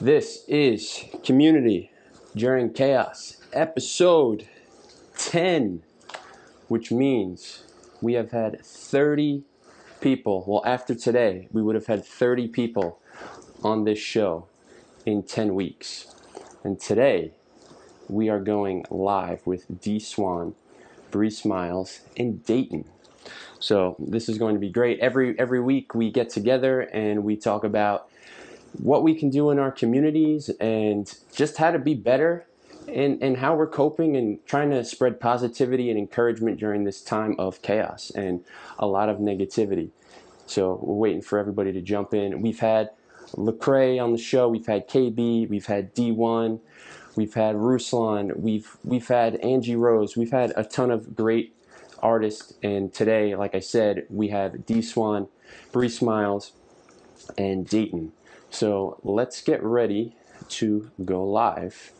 This is Community During Chaos, episode 10, which means we have had 30 people. Well, after today, we would have had 30 people on this show in 10 weeks. And today, we are going live with Dee Swan, Bri Smilez, and Datin. So this is going to be great. Every every week we get together and we talk about what we can do in our communities and just how to be better and, and how we're coping and trying to spread positivity and encouragement during this time of chaos and a lot of negativity. So we're waiting for everybody to jump in. We've had Lecrae on the show. We've had KB. We've had Dee-1. We've had Ruslan. We've we've had Angie Rose. We've had a ton of great artists. And today, like I said, we have Dee Swan, Bri Smilez, and Datin. So let's get ready to go live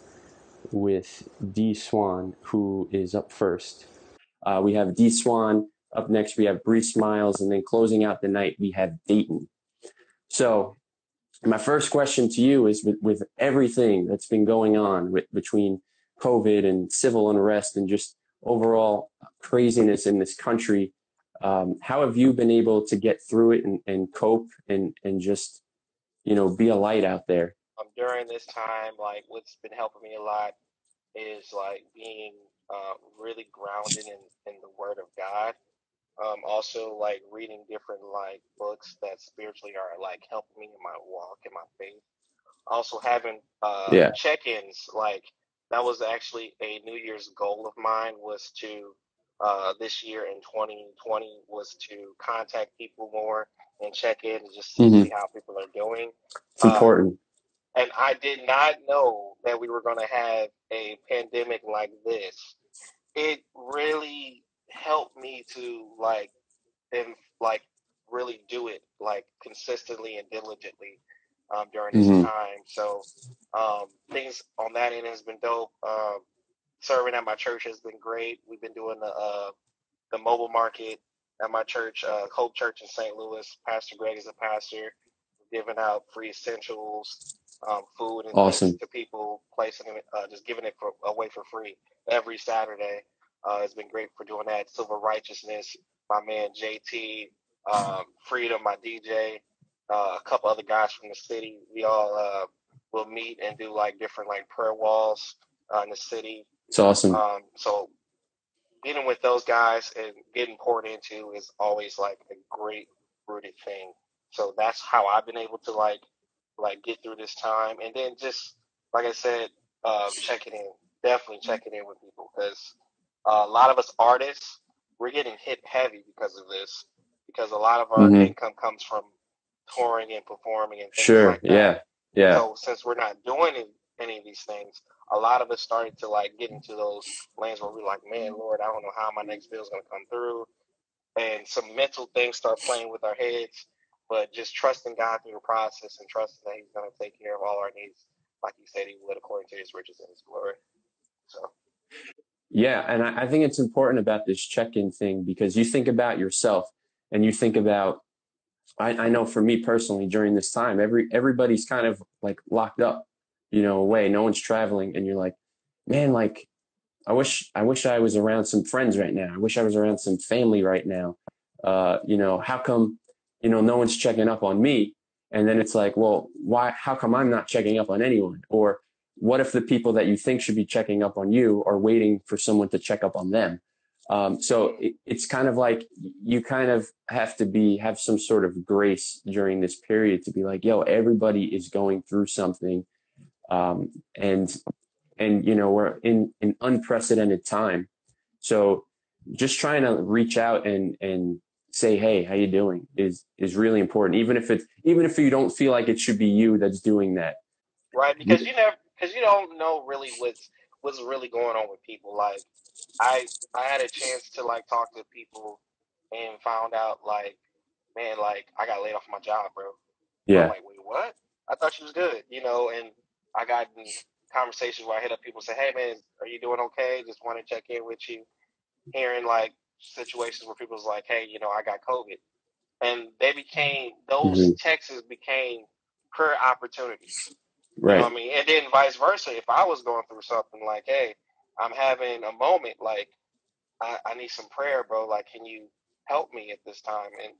with Dee Swan, who is up first. Uh, we have Dee Swan up next. We have Bri Smilez, and then closing out the night, we have Datin. So, my first question to you is with, with everything that's been going on with, between COVID and civil unrest and just overall craziness in this country, um, how have you been able to get through it and, and cope and, and just you know, be a light out there. Um, during this time, like what's been helping me a lot is like being uh, really grounded in, in the Word of God. Um, also, like reading different like books that spiritually are like helping me in my walk and my faith. Also, having uh, yeah. check-ins like that was actually a New Year's goal of mine was to uh, this year in 2020 was to contact people more and check in and just see mm-hmm. how people are doing. It's um, important. And I did not know that we were going to have a pandemic like this. It really helped me to like and like really do it like consistently and diligently um, during this mm-hmm. time. So um, things on that end has been dope. Um, serving at my church has been great. We've been doing the uh, the mobile market at my church, uh, Hope Church in St. Louis. Pastor Greg is a pastor, giving out free essentials, um, food, and awesome. to people, placing it, uh, just giving it for, away for free every Saturday. Uh, it's been great for doing that. Civil Righteousness, my man JT, um, Freedom, my DJ, uh, a couple other guys from the city. We all uh, will meet and do like different like prayer walls uh, in the city. It's awesome. Um, so getting with those guys and getting poured into is always like a great rooted thing. So that's how I've been able to like like get through this time, and then just like I said, uh, checking in, definitely checking in with people because uh, a lot of us artists we're getting hit heavy because of this because a lot of our mm-hmm. income comes from touring and performing and sure, like yeah, yeah. So since we're not doing any of these things, a lot of us started to like get into those lanes where we're like, man, Lord, I don't know how my next bill is going to come through. And some mental things start playing with our heads, but just trusting God through the process and trusting that He's going to take care of all our needs, like He said He would, according to His riches and His glory. So. Yeah, and I think it's important about this check-in thing because you think about yourself and you think about. I, I know for me personally, during this time, every everybody's kind of like locked up you know, away. No one's traveling, and you're like, man, like, I wish I wish I was around some friends right now. I wish I was around some family right now. Uh, you know, how come, you know, no one's checking up on me? And then it's like, well, why? How come I'm not checking up on anyone? Or what if the people that you think should be checking up on you are waiting for someone to check up on them? Um, so it, it's kind of like you kind of have to be have some sort of grace during this period to be like, yo, everybody is going through something um, and and you know we're in an unprecedented time. So just trying to reach out and and say hey how you doing? is is really important. Even if it's even if you don't feel like it should be you that's doing that. Right because you never because you don't know really what's what's really going on with people. Like i i had a chance to like talk to people and found out like man like i got laid off my job bro. Yeah. I'm like wait what? I thought she was good you know and I got in conversations where I hit up people and say, "Hey man, are you doing okay? Just want to check in with you." Hearing like situations where people's like, "Hey, you know, I got COVID," and they became those mm-hmm. texts became prayer opportunities. You know Right. I mean? And then vice versa, if I was going through something like, hey, I'm having a moment, like I, I need some prayer, bro. Like, can you help me at this time? And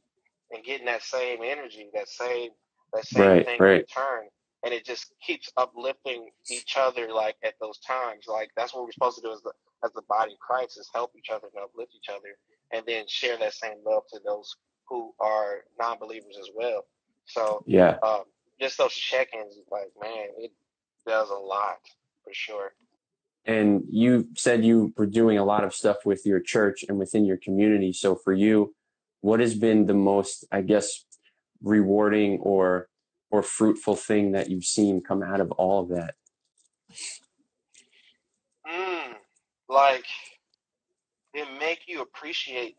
and getting that same energy, that same that same Right. thing in Right. return. And it just keeps uplifting each other like at those times. Like that's what we're supposed to do as the as the body of Christ is help each other and uplift each other and then share that same love to those who are non believers as well. So Yeah. um just those check ins, like man, it does a lot for sure. And you said you were doing a lot of stuff with your church and within your community. So for you, what has been the most, I guess, rewarding or or fruitful thing that you've seen come out of all of that? Mm, like it make you appreciate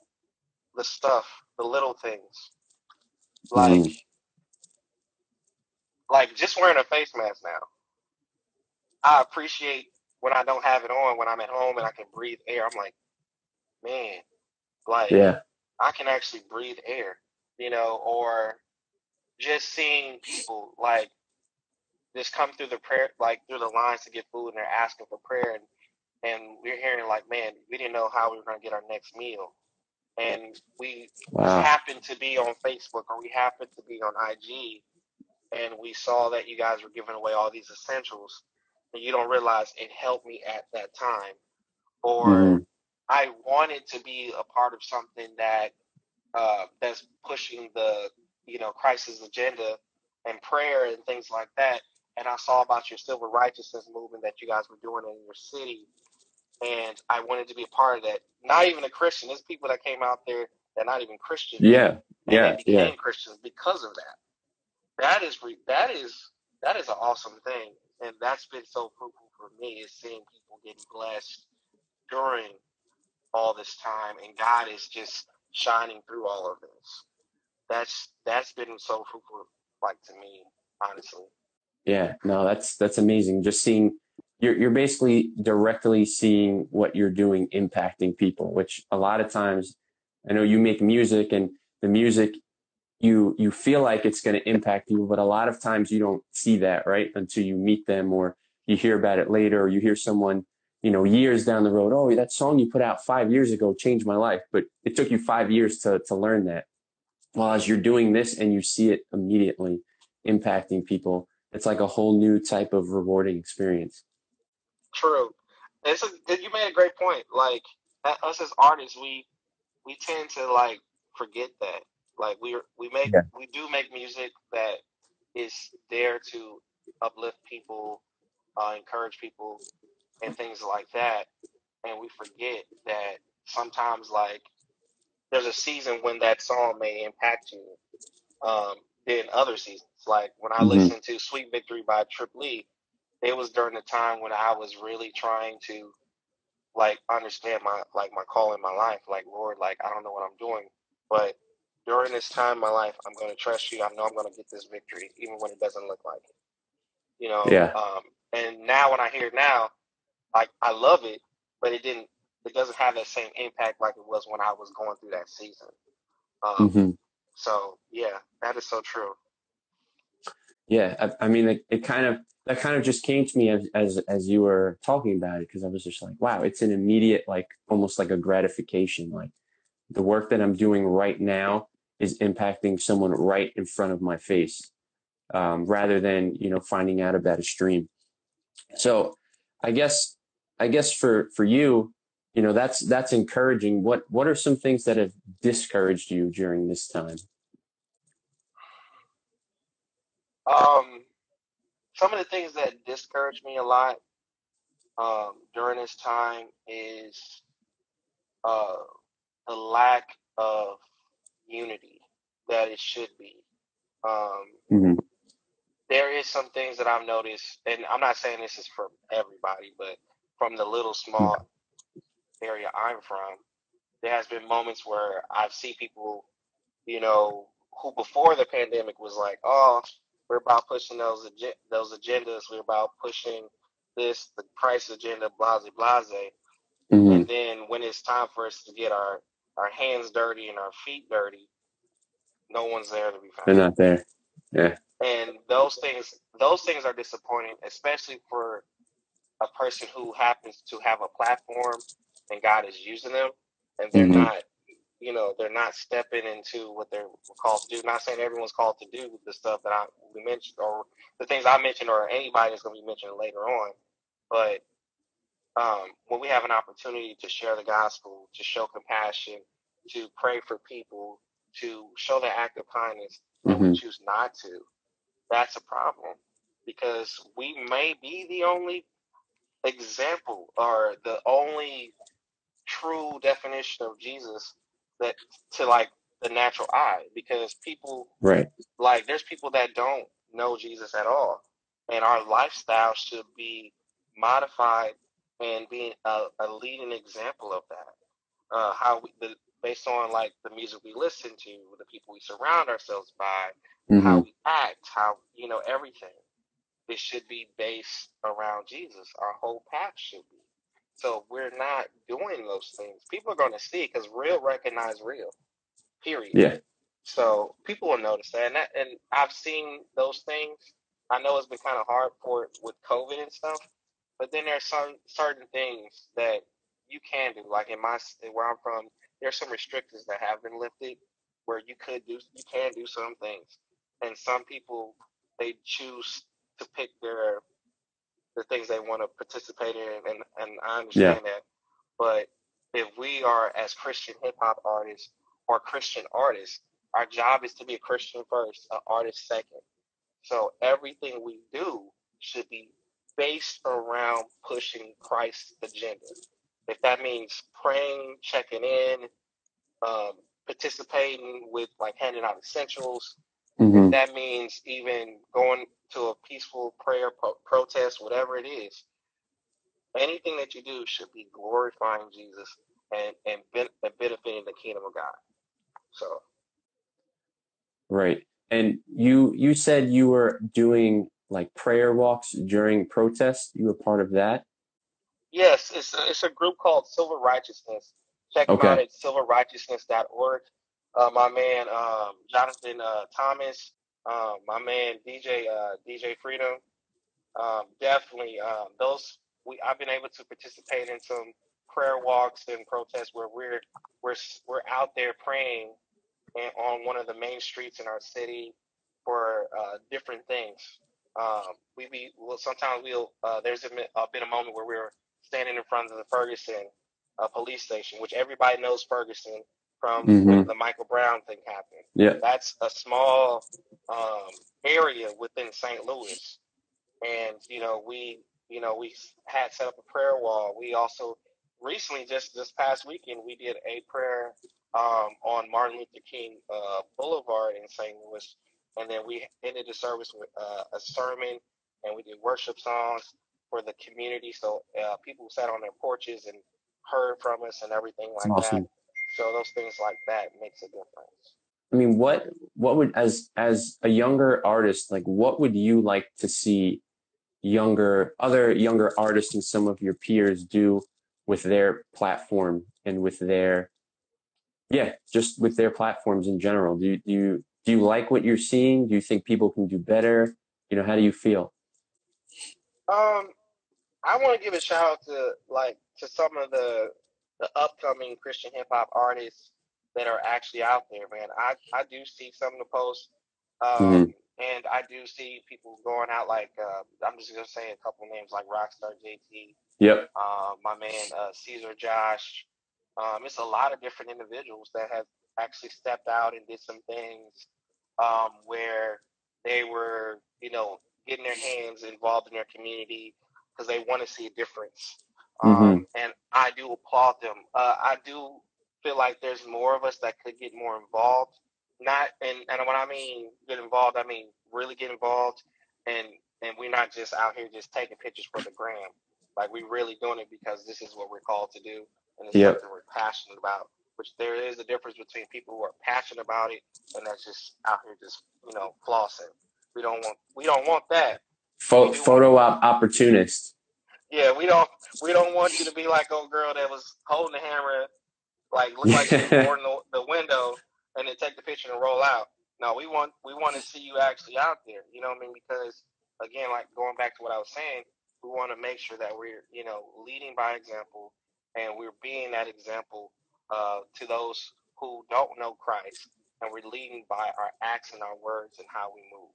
the stuff, the little things. Like Mm, like just wearing a face mask now. I appreciate when I don't have it on, when I'm at home and I can breathe air. I'm like, man, like yeah. I can actually breathe air, you know, or just seeing people like just come through the prayer, like through the lines to get food and they're asking for prayer. And, and we're hearing like, man, we didn't know how we were going to get our next meal. And we Wow. happened to be on Facebook or we happened to be on IG and we saw that you guys were giving away all these essentials and you don't realize it helped me at that time. Or hmm I wanted to be a part of something that uh, that's pushing the you know Christ's agenda and prayer and things like that. And I saw about your civil righteousness movement that you guys were doing in your city, and I wanted to be a part of that. Not even a Christian. There's people that came out there that are not even Christians, Yeah. and Yeah. Yeah. became Christians because of that. That is re- that is that is an awesome thing, and that's been so fruitful for me is seeing people getting blessed during all this time, and God is just shining through all of this. That's that's been so fruitful, like to me, honestly. Yeah. No, that's that's amazing. Just seeing you're you're basically directly seeing what you're doing impacting people, which a lot of times I know you make music and the music you you feel like it's going to impact people, but a lot of times you don't see that, right? Until you meet them or you hear about it later or you hear someone, you know, years down the road, oh, that song you put out 5 years ago changed my life, but it took you 5 years to to learn that. Well, as you're doing this and you see it immediately impacting people, it's like a whole new type of rewarding experience. True. It's a, you made a great point. Like us as artists, we we tend to like forget that. Like we we make Yeah. we do make music that is there to uplift people, uh, encourage people, and things like that. And we forget that sometimes like there's a season when that song may impact you um, than other seasons. Like when I hmm listened to Sweet Victory by Trip Lee, it was during the time when I was really trying to like understand my like my call in my life. Like Lord, like I don't know what I'm doing, but during this time in my life, I'm going to trust you. I know I'm going to get this victory, even when it doesn't look like it. You know, Yeah. um, and now when I hear it now, like I love it, but it didn't. It doesn't have that same impact like it was when I was going through that season. Um, hmm so yeah, that is so true. Yeah, I, I mean, it, it kind of that kind of just came to me as as as you were talking about it because I was just like, wow, it's an immediate, like almost like a gratification. Like the work that I'm doing right now is impacting someone right in front of my face, um, rather than you know finding out about a stream. So, I guess I guess for for you, you know, that's that's encouraging. What what are some things that have discouraged you during this time? Um, some of the things that discouraged me a lot um, during this time is uh, the lack of unity that it should be. Um, hmm there is some things that I've noticed, and I'm not saying this is for everybody, but from the little small area I'm from, there has been moments where I've seen people, you know, who before the pandemic was like, oh, we're about pushing those agen- those agendas, we're about pushing this, the price agenda, blase blase, hmm and then when it's time for us to get our our hands dirty and our feet dirty, no one's there to be found. They're not there. Yeah. and those things those things are disappointing, especially for a person who happens to have a platform and God is using them, and they're hmm not, you know, they're not stepping into what they're called to do. Not saying everyone's called to do the stuff that I we mentioned or the things I mentioned or anybody that's going to be mentioned later on, but um, when we have an opportunity to share the gospel, to show compassion, to pray for people, to show the act of kindness, and we hmm choose not to, that's a problem. Because we may be the only example or the only true definition of Jesus that to like the natural eye because people Right. like there's people that don't know Jesus at all and our lifestyle should be modified and being a, a leading example of that uh how we the based on like the music we listen to the people we surround ourselves by hmm how we act how you know everything it should be based around Jesus. Our whole path should be. So we're not doing those things. People are going to see because real recognize real. Period. Yeah. So people will notice that, and, that, and I've seen those things. I know it's been kind of hard for it with COVID and stuff, but then there's some certain things that you can do. Like in my where I'm from, there's some restrictions that have been lifted where you could do you can do some things, and some people they choose to pick their the things they want to participate in, and and I Yeah. understand that. But if we are as Christian hip hop artists or Christian artists, our job is to be a Christian first, an artist second. So everything we do should be based around pushing Christ's agenda. If that means praying, checking in, um, participating with like handing out essentials, hmm that means even going to a peaceful prayer pro- protest, whatever it is. Anything that you do should be glorifying Jesus and and, ben- and benefiting the kingdom of God. So Right. And you you said you were doing like prayer walks during protests. You were part of that. yes, it's a, it's a group called Civil Righteousness. Check them out Okay. at civilrighteousness.org. Uh, my man um, Jonathan uh, Thomas, um, my man DJ uh, DJ Freedom, um, definitely um, those we I've been able to participate in some prayer walks and protests where we're we're we're out there praying and on one of the main streets in our city for uh, different things. Um, we be well, sometimes we'll uh, there's a, uh, been a moment where we were standing in front of the Ferguson uh, police station, which everybody knows Ferguson from hmm the Michael Brown thing happened. Yeah. That's a small um, area within St. Louis, and you know we you know we had set up a prayer wall. We also recently just this past weekend we did a prayer um, on Martin Luther King uh, Boulevard in St. Louis, and then we ended the service with uh, a sermon, and we did worship songs for the community. So uh, people sat on their porches and heard from us and everything like that. So those things like that makes a difference. I mean, what what would as as a younger artist, like what would you like to see younger other younger artists and some of your peers do with their platform and with their yeah, just with their platforms in general? Do you do you do you like what you're seeing? Do you think people can do better? You know, how do you feel? Um, I want to give a shout out to like to some of the the upcoming Christian hip hop artists that are actually out there, man. I I do see some of the posts, um, and I do see people going out like uh, I'm just gonna say a couple names like Rockstar JT, Yep. uh, my man uh, Caesar Josh. Um, it's a lot of different individuals that have actually stepped out and did some things um, where they were, you know, getting their hands involved in their community because they want to see a difference. Hmm Um, and I do applaud them. Uh, I do feel like there's more of us that could get more involved. Not and and when I mean get involved, I mean really get involved, and and we're not just out here just taking pictures for the gram. Like we're really doing it because this is what we're called to do, and it's Yep. something we're passionate about. Which there is a difference between people who are passionate about it and that's just out here just you know flossing. We don't want we don't want that. Pho- photo op opportunist. Yeah, we don't we don't want you to be like old girl that was holding the hammer, like look like she was boarding the, the window, and then take the picture and roll out. No, we want we want to see you actually out there. You know what I mean? Because again, like going back to what I was saying, we want to make sure that we're you know leading by example, and we're being that example uh, to those who don't know Christ, and we're leading by our acts and our words and how we move.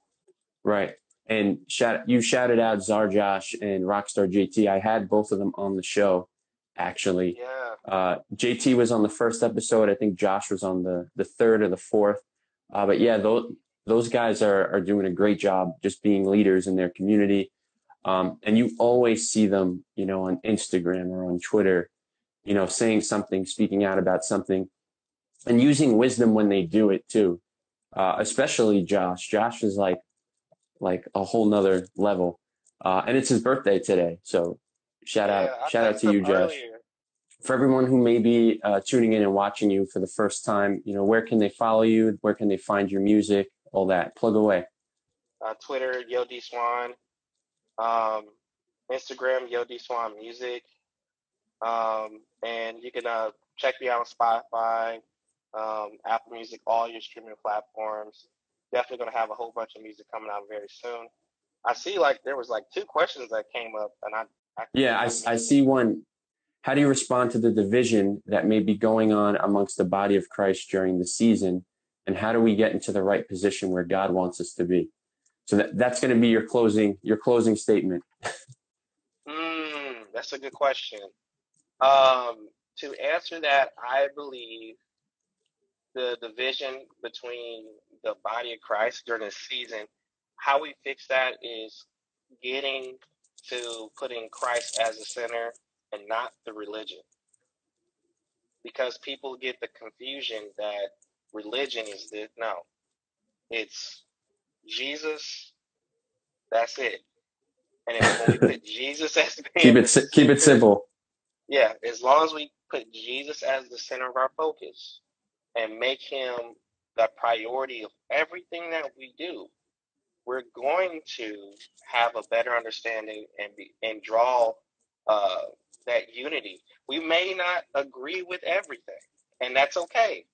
Right. And shout you shouted out Zarjosh and Rockstar JT. I had both of them on the show, actually. Yeah. Uh, JT was on the first episode. I think Josh was on the the third or the fourth. Uh, but yeah, those those guys are are doing a great job just being leaders in their community. Um, and you always see them, you know, on Instagram or on Twitter, you know, saying something, speaking out about something, and using wisdom when they do it too. Uh, especially Josh. Josh is like like a whole nother level. Uh, and it's his birthday today. So shout Yeah, out, I shout out to you, Josh. earlier. For everyone who may be uh, tuning in and watching you for the first time, you know, where can they follow you? Where can they find your music? All that. Plug away. Uh, Twitter, Yo Dee Swan. Um, Instagram, Yo Dee Swan Music. Um, and you can uh, check me out on Spotify, um, Apple Music, all your streaming platforms. Definitely gonna have a whole bunch of music coming out very soon. I see like there was like two questions that came up, and I, I Yeah, I, I see one. How do you respond to the division that may be going on amongst the body of Christ during the season? And how do we get into the right position where God wants us to be? So that, that's going to be your closing, your closing statement. Mm, that's a good question. Um, to answer that, I believe the division between the body of Christ during the season, how we fix that is getting to putting Christ as the center and not the religion. Because people get the confusion that religion is the no. It's Jesus, that's it. And if we put Jesus as Keep it, keep it simple. yeah, as long as we put Jesus as the center of our focus and make him the priority of everything that we do, we're going to have a better understanding and be and draw uh, that unity. We may not agree with everything, and that's okay.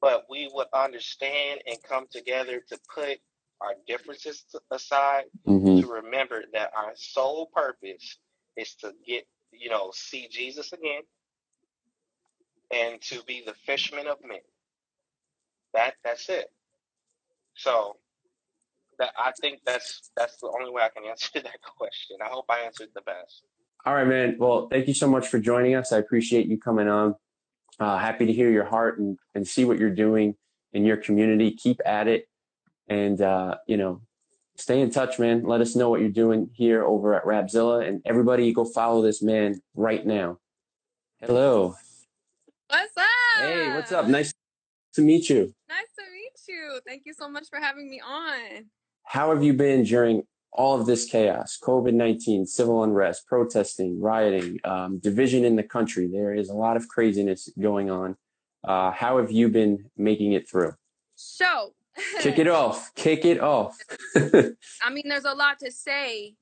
But we would understand and come together to put our differences aside hmm to remember that our sole purpose is to get, you know, see Jesus again and to be the fisherman of men. That that's it. So that I think that's that's the only way I can answer that question. I hope I answered the best. All right, man. Well, thank you so much for joining us. I appreciate you coming on. Uh, happy to hear your heart and, and see what you're doing in your community. Keep at it and, uh, you know, stay in touch, man. Let us know what you're doing here over at Rapzilla and everybody go follow this man right now. Hello. What's up? Hey, what's up? Nice to meet you. Nice to meet you. Thank you so much for having me on. How have you been during all of this chaos? COVID 19, civil unrest, protesting, rioting, um, division in the country. There is a lot of craziness going on. Uh, how have you been making it through? So, Kick it off. Kick it off. I mean, there's a lot to say.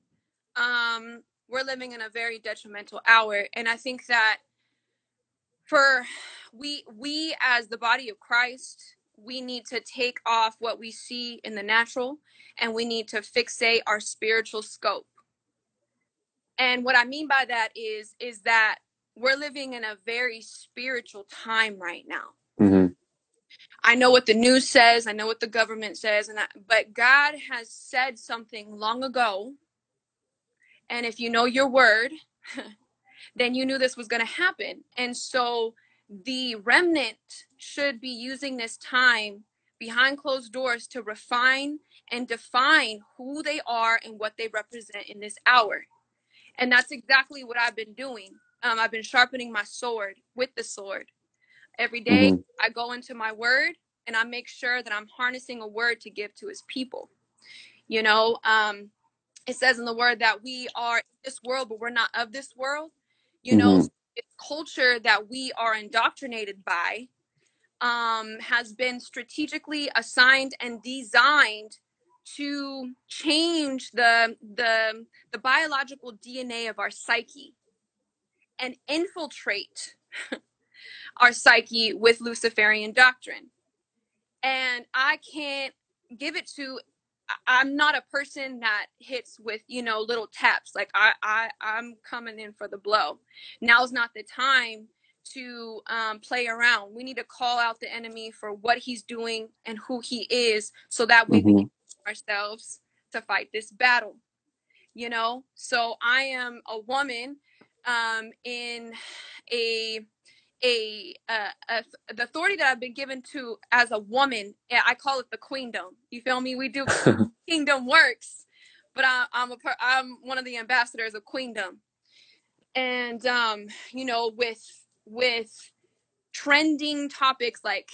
Um, we're living in a very detrimental hour, and I think that for we we as the body of Christ, we need to take off what we see in the natural, and we need to fixate our spiritual scope. And what I mean by that is is that we're living in a very spiritual time right now. hmm I know what the news says, I know what the government says, and I, but God has said something long ago, and if you know your word, then you knew this was going to happen. And so the remnant should be using this time behind closed doors to refine and define who they are and what they represent in this hour. And that's exactly what I've been doing. Um, I've been sharpening my sword with the sword. Every day hmm I go into my word and I make sure that I'm harnessing a word to give to his people. You know, um, it says in the word that we are in this world, but we're not of this world. You know, hmm so it's culture that we are indoctrinated by um, has been strategically assigned and designed to change the the the biological DNA of our psyche and infiltrate our psyche with Luciferian doctrine. and I can't give it to I'm not a person that hits with, you know, little taps. Like I I I'm coming in for the blow. Now's not the time to um, play around. We need to call out the enemy for what he's doing and who he is so that way we hmm can ourselves to fight this battle. You know? So I am a woman um in a a, uh, a the authority that I've been given to as a woman. yeah, I call it the queendom. You feel me? We do kingdom works, but I, I'm a per, I'm one of the ambassadors of queendom, and um, you know, with with trending topics like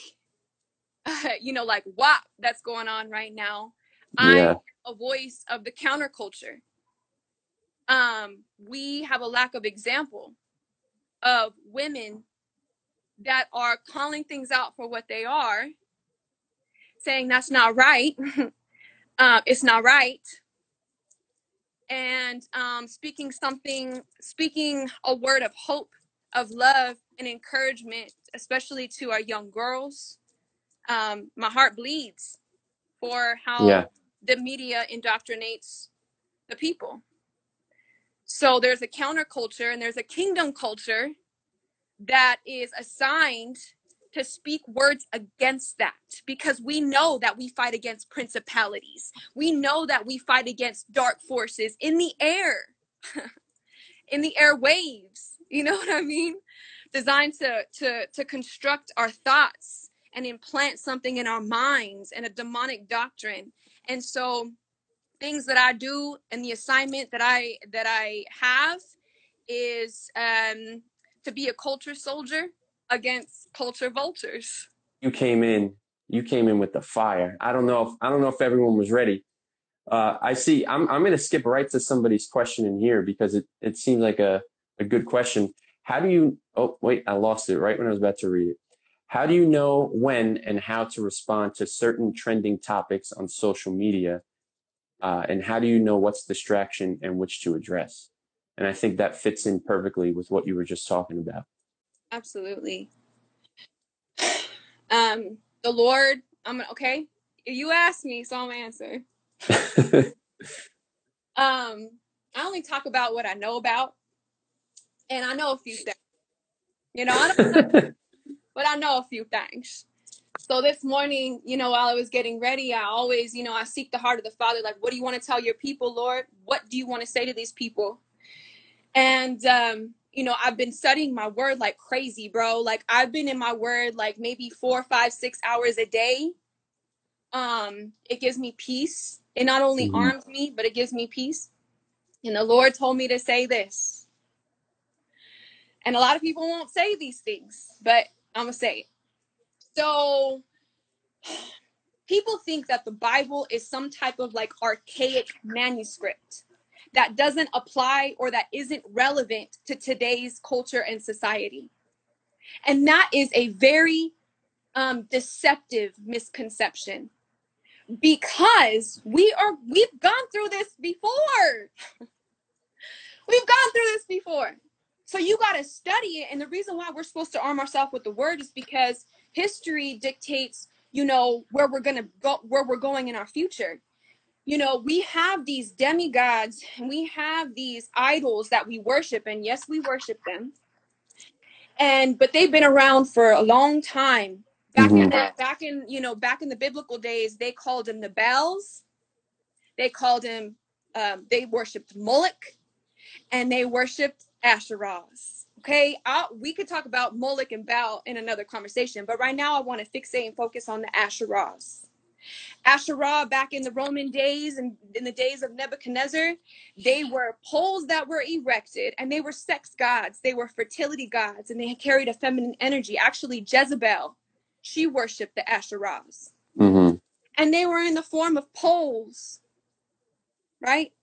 you know, like WAP that's going on right now. I'm a voice of the counterculture. Um, we have a lack of example of women that are calling things out for what they are, saying that's not right, uh, it's not right, and um, speaking something, speaking a word of hope, of love, and encouragement, especially to our young girls. Um, my heart bleeds for how Yeah. the media indoctrinates the people. So there's a counterculture and there's a kingdom culture that is assigned to speak words against that because we know that we fight against principalities. We know that we fight against dark forces in the air, in the airwaves. You know what I mean? Designed to to to construct our thoughts and implant something in our minds and a demonic doctrine. And so things that I do and the assignment that I that I have is um to be a culture soldier against culture vultures. You came in. You came in with the fire. I don't know if I don't know if everyone was ready. Uh, I see. I'm I'm going to skip right to somebody's question in here because it it seems like a a good question. How do you? Oh wait, I lost it right when I was about to read it. How do you know when and how to respond to certain trending topics on social media? Uh, and how do you know what's distraction and which to address? And I think that fits in perfectly with what you were just talking about. Absolutely. Um the Lord, I'm gonna okay. You asked me, so I'm gonna answer. Um, I only talk about what I know about, and I know a few things. You know, I don't, but I know a few things. So this morning, you know, while I was getting ready, I always, you know, I seek the heart of the Father. Like, what do you want to tell your people, Lord? What do you want to say to these people? And um, you know, I've been studying my word like crazy, bro. Like I've been in my word like maybe four, five, six hours a day. Um, it gives me peace. It not only Mhm. arms me, but it gives me peace. And the Lord told me to say this. And a lot of people won't say these things, but I'm gonna say it. So people think that the Bible is some type of like archaic manuscript that doesn't apply or that isn't relevant to today's culture and society. And that is a very um, deceptive misconception because we are we've gone through this before. we've gone through this before. So you got to study it and the reason why we're supposed to arm ourselves with the word is because history dictates, you know, where we're going to go where we're going in our future. You know, we have these demigods and we have these idols that we worship and yes, we worship them. And but they've been around for a long time. Back in Mhm. the, back in, you know, back in the biblical days, they called them the Baals. They called him um, they worshipped Moloch and they worshipped Asherahs. Okay, I, we could talk about Moloch and Baal in another conversation, but right now I want to fixate and focus on the Asherahs. Asherah, back in the Roman days and in the days of Nebuchadnezzar, they were poles that were erected and they were sex gods, they were fertility gods, and they carried a feminine energy. Actually, Jezebel, she worshipped the Asherahs, Mhm. and they were in the form of poles, right?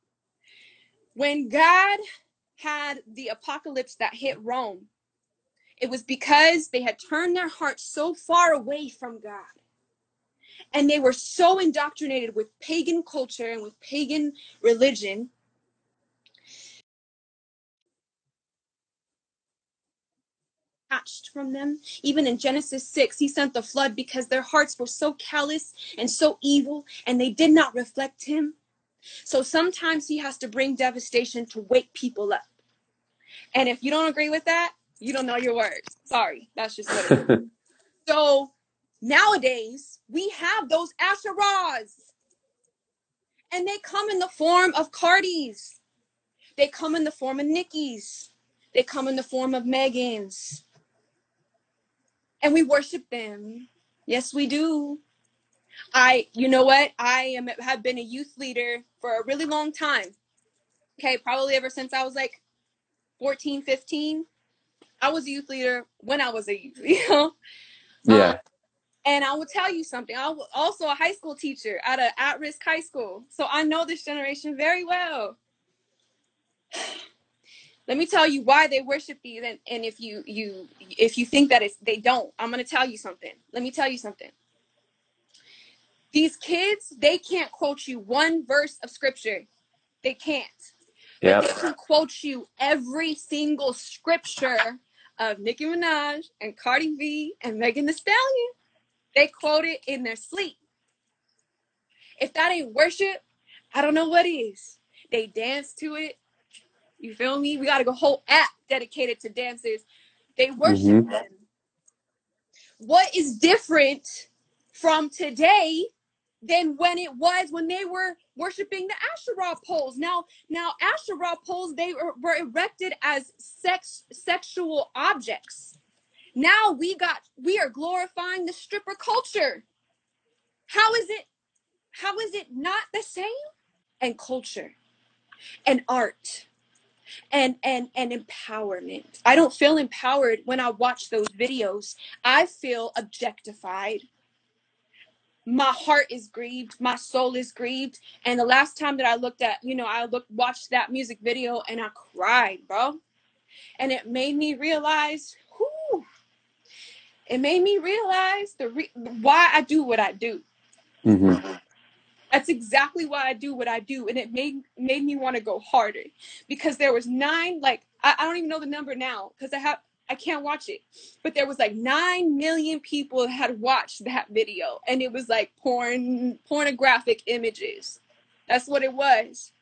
When God had the apocalypse that hit Rome, it was because they had turned their hearts so far away from God. And they were so indoctrinated with pagan culture and with pagan religion. from them. Even in Genesis 6, he sent the flood because their hearts were so callous and so evil, and they did not reflect him. So sometimes he has to bring devastation to wake people up. And if you don't agree with that, you don't know your words. Sorry, that's just what it is. so nowadays, we have those Asherahs, and they come in the form of Cardis. They come in the form of Nicki's. They come in the form of Megan's. And we worship them. Yes, we do. I, you know what? I am have been a youth leader for a really long time. Okay, probably ever since I was like 14, 15. I was a youth leader when I was a youth, you know? Yeah. Um, and I will tell you something. I was also a high school teacher at an at-risk high school. So I know this generation very well. Let me tell you why they worship these and, and if you you if you think that it's they don't, I'm gonna tell you something. Let me tell you something. These kids, they can't quote you one verse of scripture. They can't. Yeah. they can quote you every single scripture of Nicki Minaj and Cardi B and Megan Thee Stallion. They quote it in their sleep. If that ain't worship, I don't know what is. They dance to it. You feel me? We got a whole app dedicated to dances. They worship Mhm. them. What is different from today than when it was when they were worshiping the Asherah poles? Now, now Asherah poles they were, were erected as sex sexual objects. Now we got we are glorifying the stripper culture. How is it? How is it not the same? And culture and art and and and empowerment. I don't feel empowered when I watch those videos. I feel objectified. My heart is grieved, my soul is grieved. And the last time that I looked at, you know, I looked watched that music video and I cried, bro. And it made me realize, it made me realize the re- why I do what I do. Mhm. That's exactly why I do what I do, and it made made me want to go harder because there was nine, like I, I don't even know the number now because I have I can't watch it, but there was like nine million people had watched that video, and it was like porn pornographic images. That's what it was,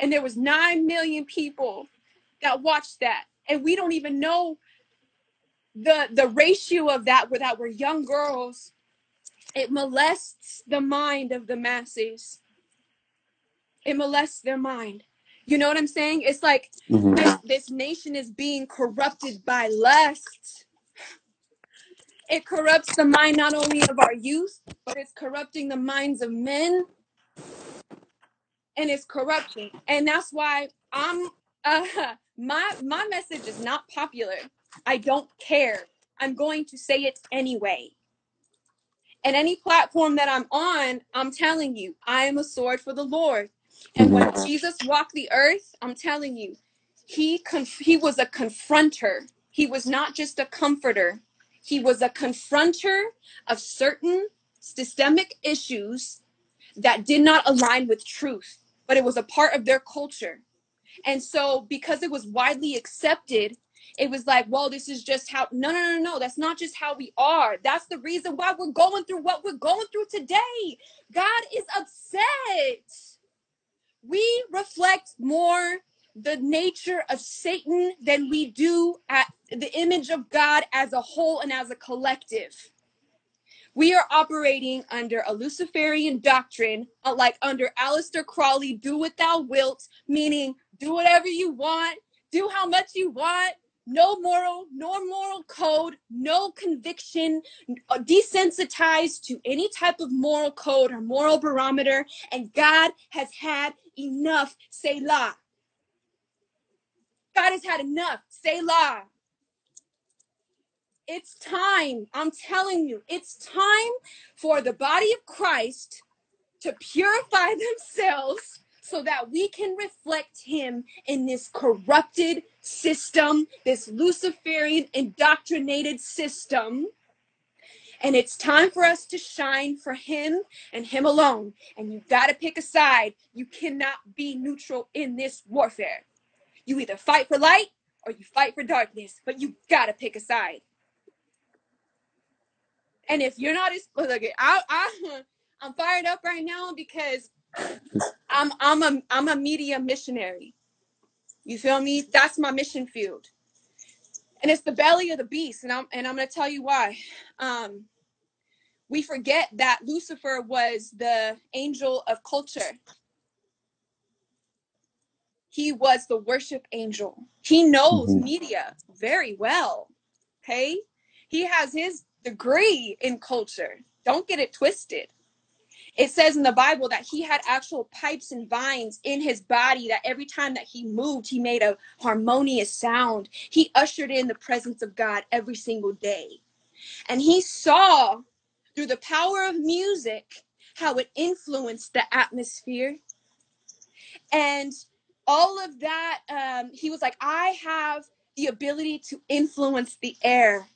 and there was nine million people that watched that, and we don't even know the the ratio of that where that were young girls it molests the mind of the masses. It molests their mind. You know what i'm saying? It's like Mhm. this, this nation is being corrupted by lust. It corrupts the mind not only of our youth but it's corrupting the minds of men. And it's corrupting and that's why i'm uh my my message is not popular i don't care i'm going to say it anyway and any platform that I'm on, I'm telling you, I am a sword for the Lord. And when Jesus walked the earth, I'm telling you, he conf- he was a confronter. He was not just a comforter. He was a confronter of certain systemic issues that did not align with truth, but it was a part of their culture. And so, because it was widely accepted, it was like, well, this is just how. No, no, no, no. That's not just how we are. That's the reason why we're going through what we're going through today. God is upset. We reflect more the nature of Satan than we do at the image of God as a whole and as a collective. We are operating under a Luciferian doctrine, uh, like under Aleister Crowley, do what thou wilt, meaning do whatever you want, do how much you want, no moral, no moral code, no conviction, uh, desensitized to any type of moral code or moral barometer. And God has had enough. Say Selah. God has had enough. Say Selah. It's time. I'm telling you, it's time for the body of Christ to purify themselves so that we can reflect him in this corrupted system, this Luciferian indoctrinated system. And it's time for us to shine for him and him alone. And you've got to pick a side. You cannot be neutral in this warfare. You either fight for light or you fight for darkness, but you've gotta pick a side. And if you're not as look, I, I I'm fired up right now because I'm I'm a I'm a media missionary. You feel me? That's my mission field. And it's the belly of the beast. And I'm and I'm gonna tell you why. Um we forget that Lucifer was the angel of culture. He was the worship angel. He knows Mhm. media very well. Okay? He has his degree in culture. Don't get it twisted. It says in the Bible that he had actual pipes and vines in his body that every time that he moved, he made a harmonious sound. He ushered in the presence of God every single day. And he saw through the power of music how it influenced the atmosphere. And all of that, um, he was like, I have the ability to influence the air.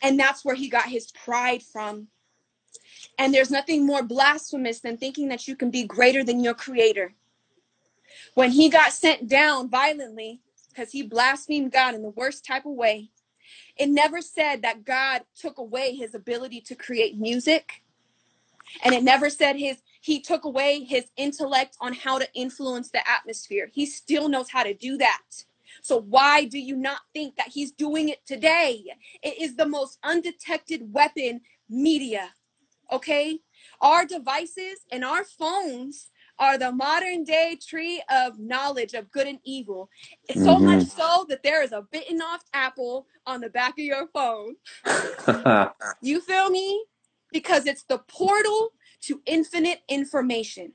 And that's where he got his pride from. And there's nothing more blasphemous than thinking that you can be greater than your creator. When he got sent down violently because he blasphemed God in the worst type of way, it never said that God took away his ability to create music. And it never said his he took away his intellect on how to influence the atmosphere. He still knows how to do that. So why do you not think that he's doing it today? It is the most undetected weapon media. Okay? Our devices and our phones are the modern day tree of knowledge of good and evil. It's so much mm-hmm. so that there is a bitten off apple on the back of your phone. You feel me? Because it's the portal to infinite information.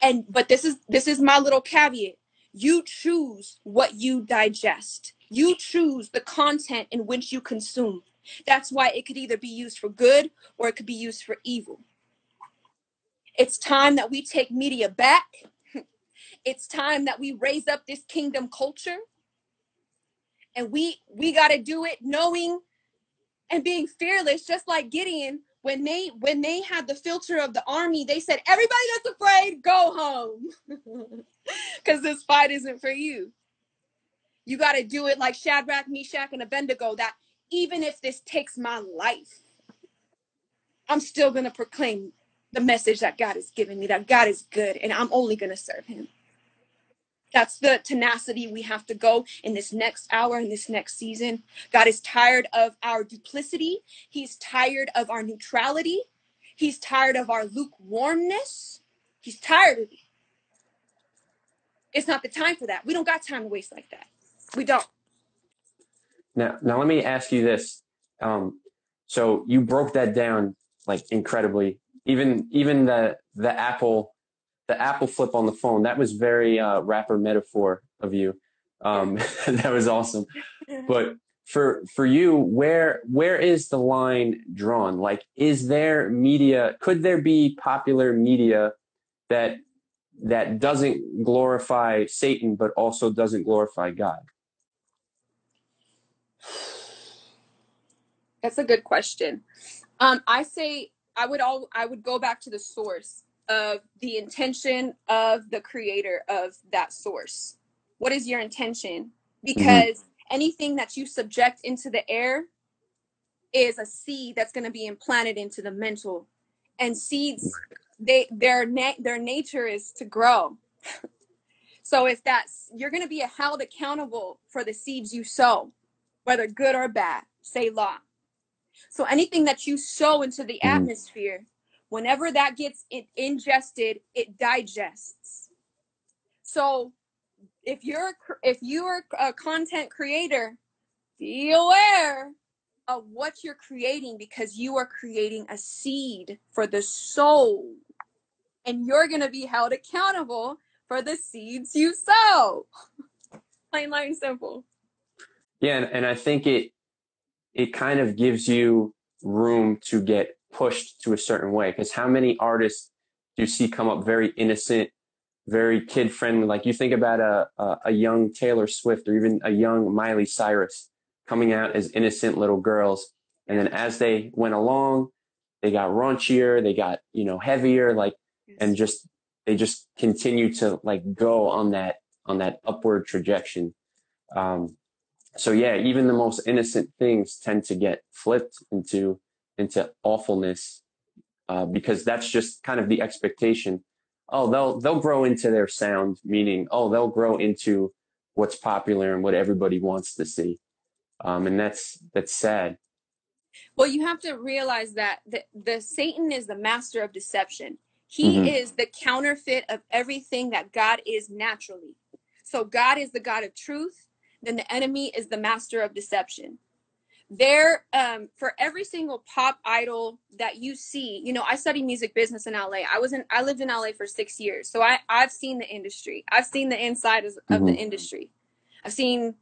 And but this is this is my little caveat. You choose what you digest. You choose the content in which you consume. That's why it could either be used for good or it could be used for evil. It's time that we take media back. It's time that we raise up this kingdom culture. And we we got to do it knowing and being fearless just like Gideon when they when they had the filter of the army they said everybody that's afraid go home cuz this fight isn't for you. You got to do it like Shadrach, Meshach and Abednego that even if this takes my life I'm still going to proclaim the message that God has given me that God is good and I'm only going to serve him. That's the tenacity we have to go in this next hour, in this next season. God is tired of our duplicity. He's tired of our neutrality. He's tired of our lukewarmness. He's tired of it. It's not the time for that. We don't got time to waste like that. We don't. Now, now let me ask you this. Um, so you broke that down like incredibly. Even even the the apple the apple flip on the phone that was very uh, rapper metaphor of you. Um, that was awesome. But for for you, where where is the line drawn? Like, is there media? Could there be popular media that that doesn't glorify Satan but also doesn't glorify God? That's a good question. Um, I say I would all I would go back to the source of the intention of the creator of that source. What is your intention? Because anything that you subject into the air is a seed that's going to be implanted into the mental. And seeds, they their na- their nature is to grow. So if that's you're going to be held accountable for the seeds you sow, whether good or bad. Say law. So anything that you sow into the Mhm. atmosphere, whenever that gets in- ingested, it digests. So if you're if you're a content creator, be aware of what you're creating because you are creating a seed for the soul. And you're going to be held accountable for the seeds you sow. Plain, line, simple. Yeah, and, and I think it it kind of gives you room to get pushed to a certain way. Because how many artists do you see come up very innocent, very kid friendly? Like you think about a, a a young Taylor Swift or even a young Miley Cyrus coming out as innocent little girls, and then as they went along, they got raunchier, they got you know heavier, like and just they just continue to like go on that on that upward trajectory. Um, so yeah, even the most innocent things tend to get flipped into into awfulness uh, because that's just kind of the expectation. Oh, they'll they'll grow into their sound, meaning oh they'll grow into what's popular and what everybody wants to see, um, and that's that's sad. Well, you have to realize that the, the Satan is the master of deception. He hmm is the counterfeit of everything that God is naturally. So God is the God of truth, then the enemy is the master of deception. There, um, for every single pop idol that you see, you know, I study music business in LA. I was in, I lived in LA for six years, so I I've seen the industry. I've seen the inside of of the hmm industry. I've seen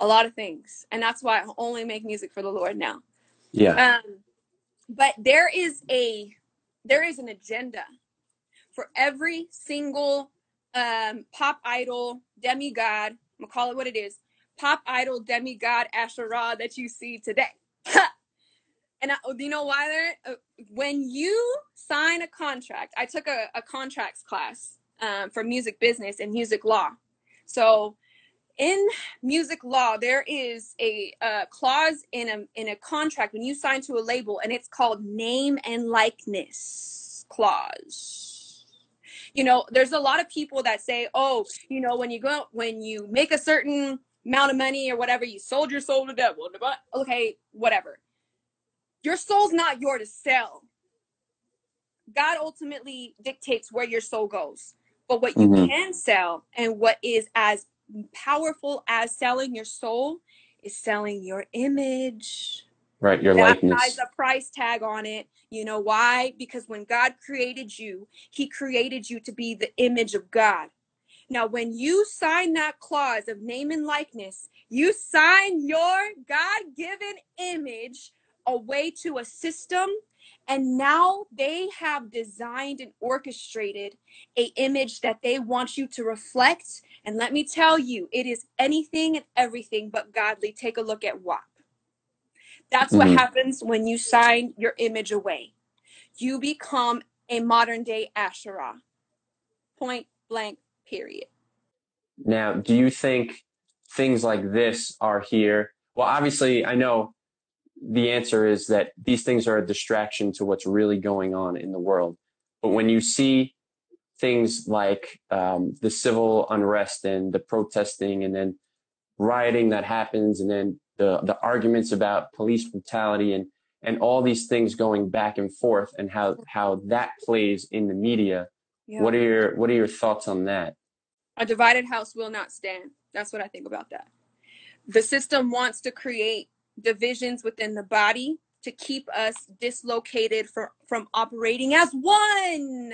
a lot of things, and that's why I only make music for the Lord now. Yeah. Um, but there is a there is an agenda for every single um pop idol demigod i'm gonna call it what it is. Pop idol demigod asherah that you see today. And I, do you know why uh, when you sign a contract i took a, a contracts class um, for music business and music law. So in music law there is a, uh clause in a in a contract when you sign to a label and it's called name and likeness clause you know there's a lot of people that say oh you know when you go when you make a certain amount of money or whatever you sold your soul to the devil okay whatever. Your soul's not yours to sell. God ultimately dictates where your soul goes. But what you hmm can sell and what is as powerful as selling your soul is selling your image Right. Your that has likeness. a price tag on it. You know why? Because when God created you, He created you to be the image of God. Now, when you sign that clause of name and likeness, you sign your God given image away to a system. And now they have designed and orchestrated a image that they want you to reflect. And let me tell you, it is anything and everything but godly. Take a look at WAP. That's what hmm happens when you sign your image away. You become a modern day Asherah. Point blank, period. Now, do you think things like this are here? Well, obviously, I know the answer is that these things are a distraction to what's really going on in the world. But when you see things like um, the civil unrest and the protesting and then rioting that happens and then the, the arguments about police brutality and, and all these things going back and forth and how, how that plays in the media, Yeah. what are your what are your thoughts on that? A divided house will not stand. That's what I think about that. The system wants to create divisions within the body to keep us dislocated for, from operating as one.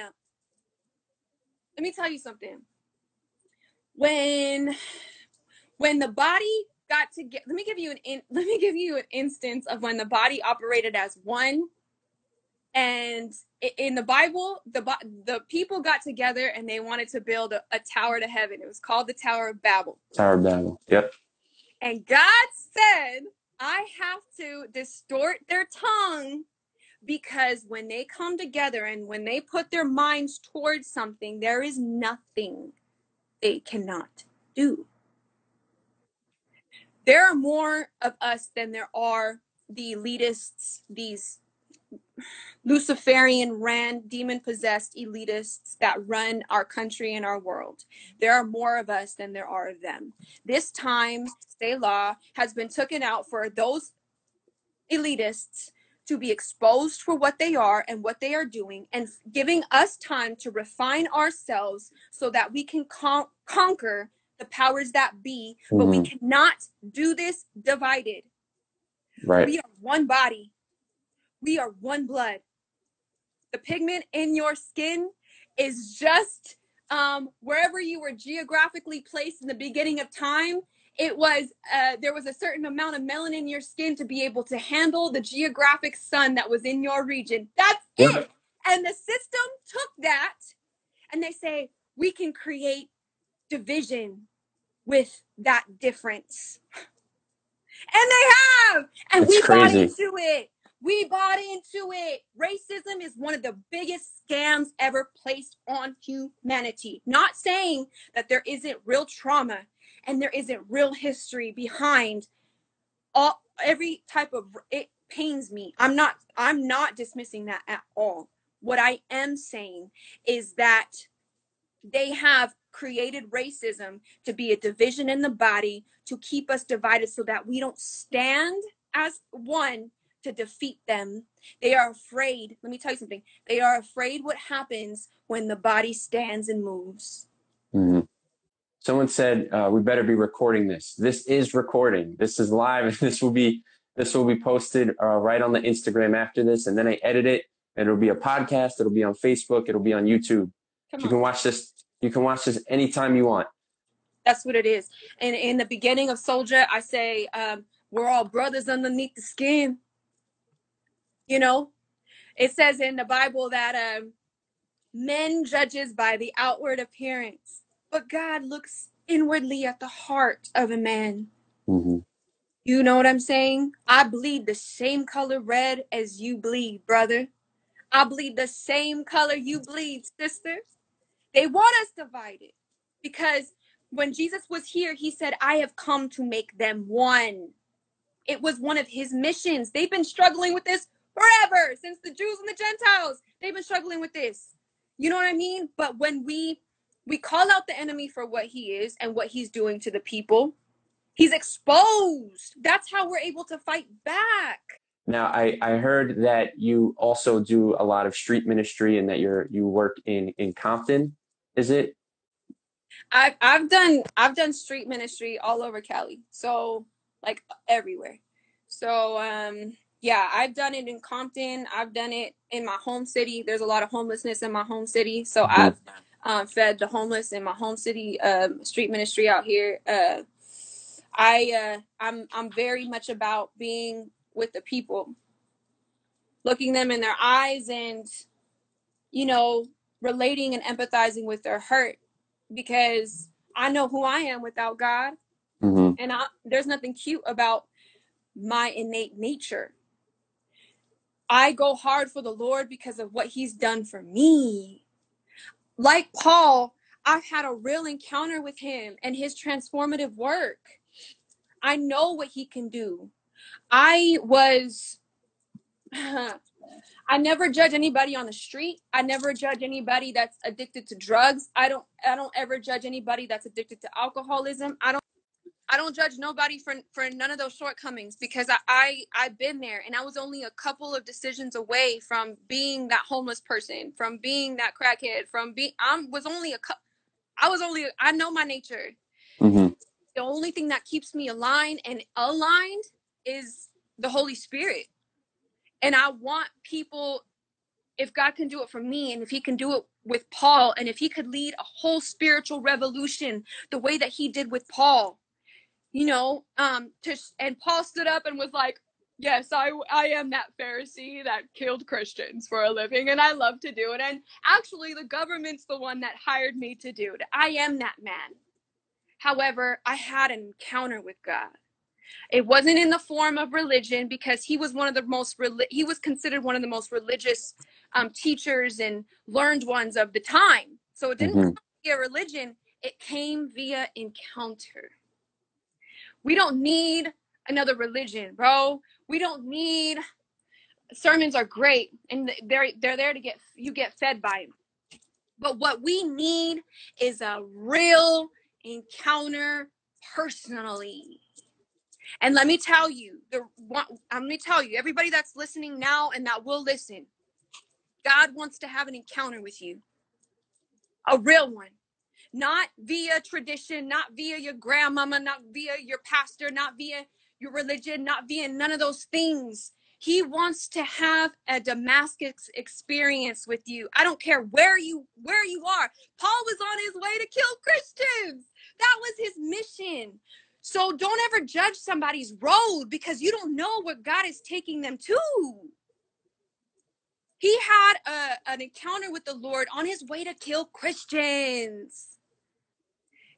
Let me tell you something. When when the body got to get let me give you an in, let me give you an instance of when the body operated as one and in the bible the the people got together and they wanted to build a, a tower to heaven it was called the tower of babel Tower of Babel. Yep. and god said i have to distort their tongue because when they come together and when they put their minds towards something there is nothing they cannot do there are more of us than there are the elitists, these Luciferian, ran, demon possessed elitists that run our country and our world. There are more of us than there are of them. This time, Selah has been taken out for those elitists to be exposed for what they are and what they are doing and giving us time to refine ourselves so that we can con- conquer the powers that be but we hmm cannot do this divided Right. we are one body we are one blood the pigment in your skin is just um, wherever you were geographically placed in the beginning of time. It was uh, there was a certain amount of melanin in your skin to be able to handle the geographic sun that was in your region. That's Yep. it. And the system took that and they say we can create division with that difference. And they have. And It's we bought crazy. into it. We bought into it. Racism is one of the biggest scams ever placed on humanity. Not saying that there isn't real trauma and there isn't real history behind all every type of it pains me. I'm not I'm not dismissing that at all. What I am saying is that they have created racism to be a division in the body to keep us divided so that we don't stand as one to defeat them. They are afraid. Let me tell you something. They are afraid what happens when the body stands and moves. hmm Someone said uh, we better be recording this. This is recording. This is live. And this will be this will be posted uh, right on the Instagram after this, and then I edit it, and it'll be a podcast. It'll be on Facebook. It'll be on YouTube. Come You on. can watch this. You can watch this anytime you want. That's what it is. And in the beginning of Soldier, I say, um, we're all brothers underneath the skin. You know, it says in the Bible that um, men judges by the outward appearance, but God looks inwardly at the heart of a man. hmm You know what I'm saying? I bleed the same color red as you bleed, brother. I bleed the same color you bleed, sister. They want us divided because when Jesus was here, he said, I have come to make them one. It was one of his missions. They've been struggling with this forever since the Jews and the Gentiles. They've been struggling with this. You know what I mean? But when we we call out the enemy for what he is and what he's doing to the people, he's exposed. That's how we're able to fight back. Now, I, I heard that you also do a lot of street ministry and that you're you work in in Compton. Is it? I've I've done I've done street ministry all over Cali, so like everywhere. So um yeah, I've done it in Compton. I've done it in my home city. There's a lot of homelessness in my home city, so Mhm. I've um, fed the homeless in my home city. Um, street ministry out here. Uh, I uh, I'm I'm very much about being with the people, looking them in their eyes, and you know, relating and empathizing with their hurt because I know who I am without God, hmm and I, there's nothing cute about my innate nature. I go hard for the Lord because of what He's done for me. Like Paul, I've had a real encounter with Him and His transformative work. I know what He can do. I was. I never judge anybody on the street. I never judge anybody that's addicted to drugs. I don't I don't ever judge anybody that's addicted to alcoholism. I don't I don't judge nobody for for none of those shortcomings because I, I I've been there and I was only a couple of decisions away from being that homeless person, from being that crackhead, from being I was only a I was only I know my nature. hmm The only thing that keeps me aligned and aligned is the Holy Spirit. And I want people if God can do it for me and if he can do it with Paul and if he could lead a whole spiritual revolution the way that he did with Paul you know um to and Paul stood up and was like yes I I am that Pharisee that killed Christians for a living and I love to do it. And actually the government's the one that hired me to do it. I am that man. However I had an encounter with God it wasn't in the form of religion because he was one of the most he was considered one of the most religious um, teachers and learned ones of the time. So it didn't hmm come via religion; it came via encounter. We don't need another religion, bro. We don't need sermons are great and they're they're there to get you get fed by them. But what we need is a real encounter personally. And let me tell you, the one, let me tell you, everybody that's listening now and that will listen, God wants to have an encounter with you, a real one, not via tradition, not via your grandmama, not via your pastor, not via your religion, not via none of those things. He wants to have a Damascus experience with you. I don't care where you where you are. Paul was on his way to kill Christians. That was his mission. So don't ever judge somebody's road because you don't know what God is taking them to. He had a, an encounter with the Lord on his way to kill Christians.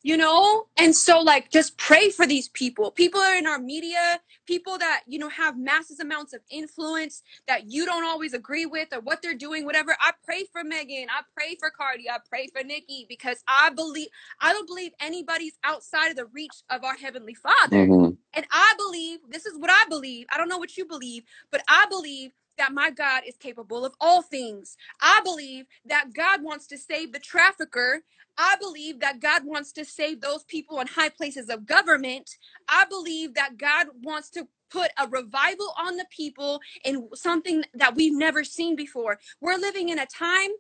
You know? And so like just pray for these people. People are in our media people that you know have massive amounts of influence that you don't always agree with or what they're doing whatever. I pray for megan. I pray for cardi. I pray for Nicki because i believe i don't believe anybody's outside of the reach of our heavenly father. Hmm and i believe this is what i believe. I don't know what you believe but i believe that my God is capable of all things. I believe that God wants to save the trafficker I believe that God wants to save those people in high places of government. I believe that God wants to put a revival on the people in something that we've never seen before. We're living in a time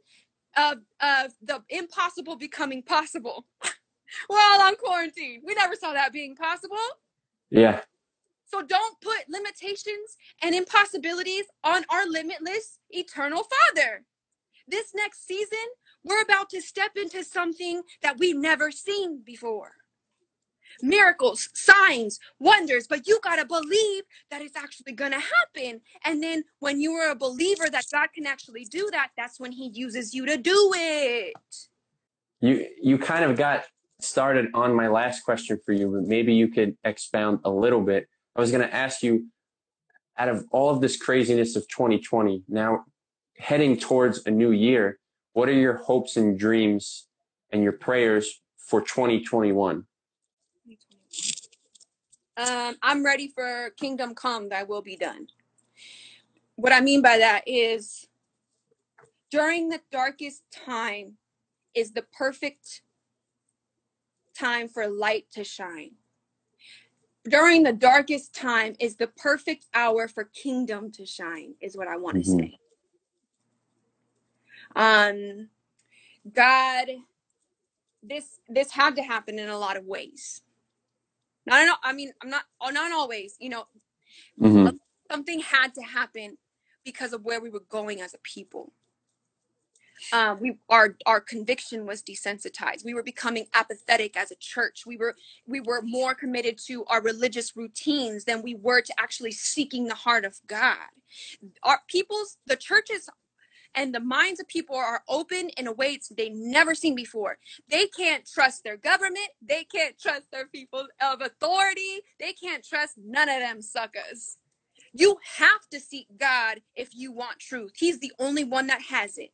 of, of the impossible becoming possible. We're all on quarantine. We never saw that being possible. Yeah. So don't put limitations and impossibilities on our limitless eternal Father. This next season, we're about to step into something that we've never seen before miracles, signs, wonders, but you got to believe that it's actually going to happen. And then when you are a believer that God can actually do that, that's when He uses you to do it. You you kind of got started on my last question for you, but maybe you could expound a little bit. I was going to ask you, out of all of this craziness of 2020, now heading towards a new year, what are your hopes and dreams and your prayers for 2021? Um, I'm ready for kingdom come, thy will be done. What I mean by that is during the darkest time is the perfect time for light to shine. During the darkest time is the perfect hour for kingdom to shine, is what I want to Mhm. say. Um, God, this this had to happen in a lot of ways. Not, in I mean, I'm not, oh, not always. You know, hmm something had to happen because of where we were going as a people. Um, we our our conviction was desensitized. We were becoming apathetic as a church. We were we were more committed to our religious routines than we were to actually seeking the heart of God. Our people's the churches and the minds of people are open in a way it's- they never seen before. They can't trust their government. They can't trust their people of authority. They can't trust none of them suckers. You have to seek God if you want truth. He's the only one that has it.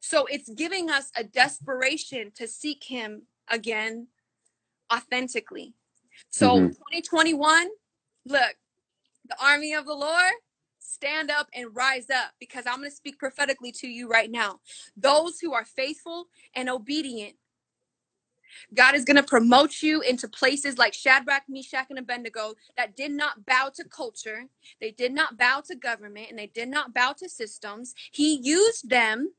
So it's giving us a desperation to seek Him again authentically. So Mhm. 2021, look, the army of the Lord, stand up and rise up because I'm going to speak prophetically to you right now. Those who are faithful and obedient, God is going to promote you into places like Shadrach, Meshach, and Abednego that did not bow to culture, they did not bow to government, and they did not bow to systems. He used them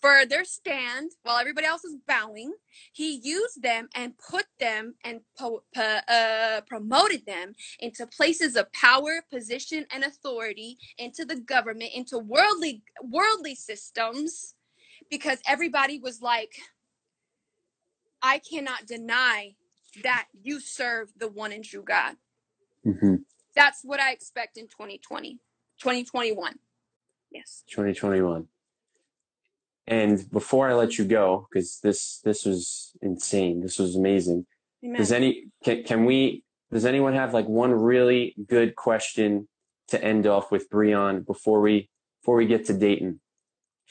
for their stand while everybody else is bowing. He used them and put them and po- po- uh, promoted them into places of power, position, and authority, into the government, into worldly worldly systems, because everybody was like, "I cannot deny that you serve the one and true God." hmm That's what I expect in 2020, 2021. Yes. 2021. And before I let you go, because this this was insane, this was amazing. Does any can, can we? Does anyone have like one really good question to end off with Breon before we before we get to Datin?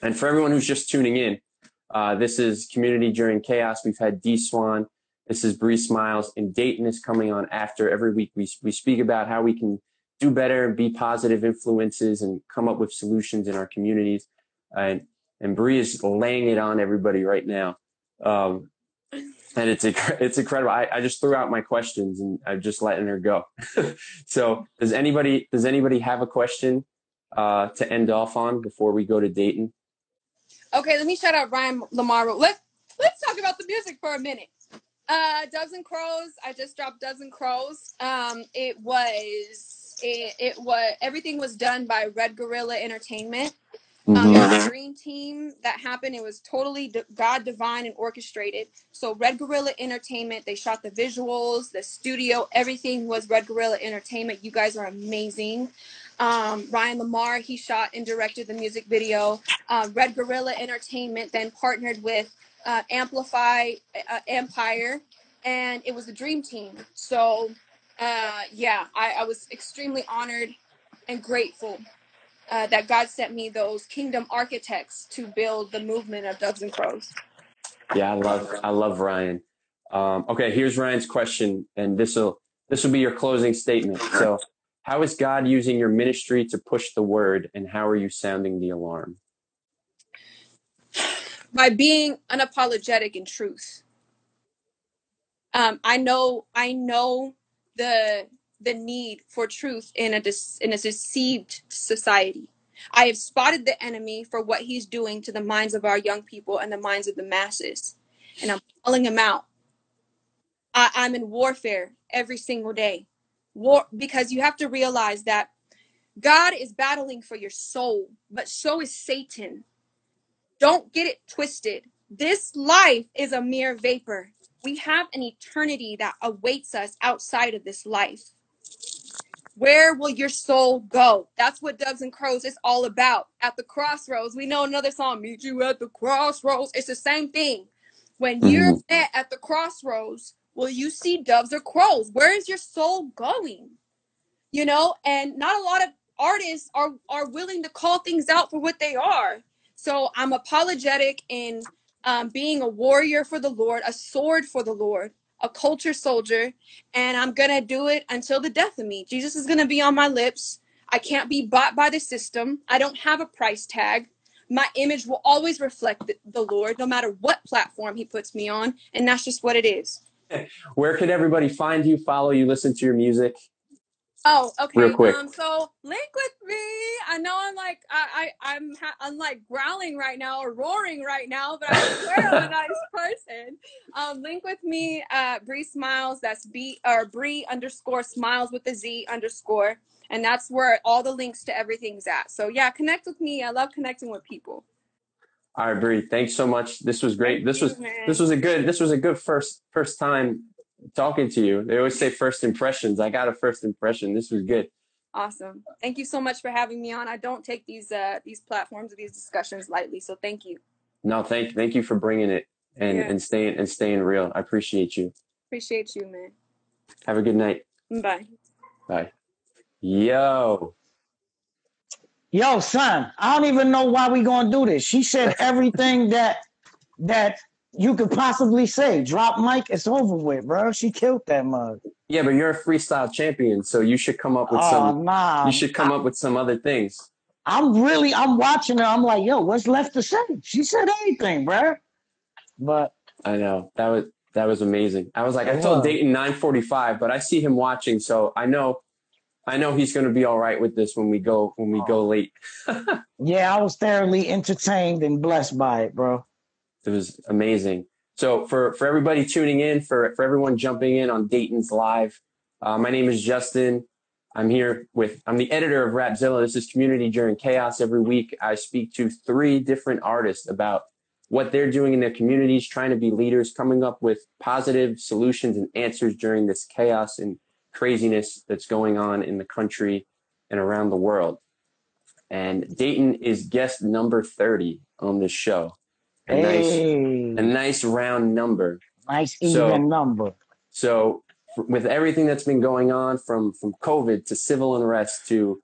And for everyone who's just tuning in, uh, this is Community During Chaos. We've had Dee Swan. This is Bri Smilez, and Datin is coming on after every week. We we speak about how we can do better and be positive influences and come up with solutions in our communities. And and Bri is laying it on everybody right now. Um, and it's it's incredible. I, I just threw out my questions and I'm just letting her go. so does anybody does anybody have a question uh, to end off on before we go to Datin? Okay, let me shout out Ryan Lamar. Let's let's talk about the music for a minute. Uh, Doves and Crows. I just dropped Doves and Crows. Um, it was it, it was everything was done by Red Gorilla Entertainment. Um, it was a dream team that happened. It was totally d- God divine and orchestrated. So Red Gorilla Entertainment, they shot the visuals, the studio, everything was Red Gorilla Entertainment. You guys are amazing. Um, Ryan Lamar, he shot and directed the music video. Uh, Red Gorilla Entertainment then partnered with uh, Amplify uh, Empire and it was a dream team. So, uh, yeah, I, I was extremely honored and grateful uh, that God sent me those kingdom architects to build the movement of Doves and Crows. Yeah, I love I love Ryan. Um, okay, here's Ryan's question, and this will this will be your closing statement. So, how is God using your ministry to push the word, and how are you sounding the alarm? By being unapologetic in truth. Um, I know I know the the need for truth in a dis, in a deceived society. I have spotted the enemy for what he's doing to the minds of our young people and the minds of the masses, and I'm calling him out. I, I'm in warfare every single day, war because you have to realize that God is battling for your soul, but so is Satan. Don't get it twisted. This life is a mere vapor. We have an eternity that awaits us outside of this life. Where will your soul go? That's what Doves and Crows is all about. At the crossroads, we know another song, Meet You at the Crossroads. It's the same thing. When you're Mhm. met at the crossroads, will you see doves or crows? Where is your soul going? You know, and not a lot of artists are are willing to call things out for what they are. So I'm apologetic in um, being a warrior for the Lord, a sword for the Lord, a culture soldier, and I'm gonna do it until the death of me. Jesus is gonna be on my lips. I can't be bought by the system. I don't have a price tag. My image will always reflect the, the Lord, no matter what platform He puts me on, and that's just what it is. Where can everybody find you, follow you, listen to your music? Oh, okay. Real quick. Um, so link with me. I know I'm like I, I I'm ha- I'm like growling right now or roaring right now, but I swear I'm a nice person. Um, link with me, uh, Bri Smilez. That's B or Bri underscore Smiles with the Z underscore, and that's where all the links to everything's at. So yeah, connect with me. I love connecting with people. All right, Bri, thanks so much. This was great. Thank This you, was man. this was a good this was a good first first time talking to you. They always say first impressions. I got a first impression. This was good. Awesome. Thank you so much for having me on. I don't take these uh these platforms or these discussions lightly, so thank you. No, thank thank you for bringing it and Yeah. and staying and staying real. I appreciate you. Appreciate you, man. Have a good night. Bye. Bye. Yo. Yo, son, I don't even know why we gonna do this. She said everything that that you could possibly say. Drop mic, it's over with, bro. She killed that mug. Yeah, but you're a freestyle champion, so you should come up with Oh some nah. you should come up with some other things. I'm really I'm watching her. I'm like, yo, what's left to say? She said anything, bro. But I know. That was that was amazing. I was like, I It told. Datin 945, but I see him watching, so I know I know he's gonna be all right with this when we go when we go late. yeah, I was thoroughly entertained and blessed by it, bro. It was amazing. So for for everybody tuning in, for for everyone jumping in on Datin's live, uh, my name is Justin. I'm here with I'm the editor of Rapzilla. This is Community During Chaos. Every week, I speak to three different artists about what they're doing in their communities, trying to be leaders, coming up with positive solutions and answers during this chaos and craziness that's going on in the country and around the world. And Dayton is guest number 30 on this show. A nice a nice round number. nice even So- number. So with everything that's been going on from from COVID to civil unrest to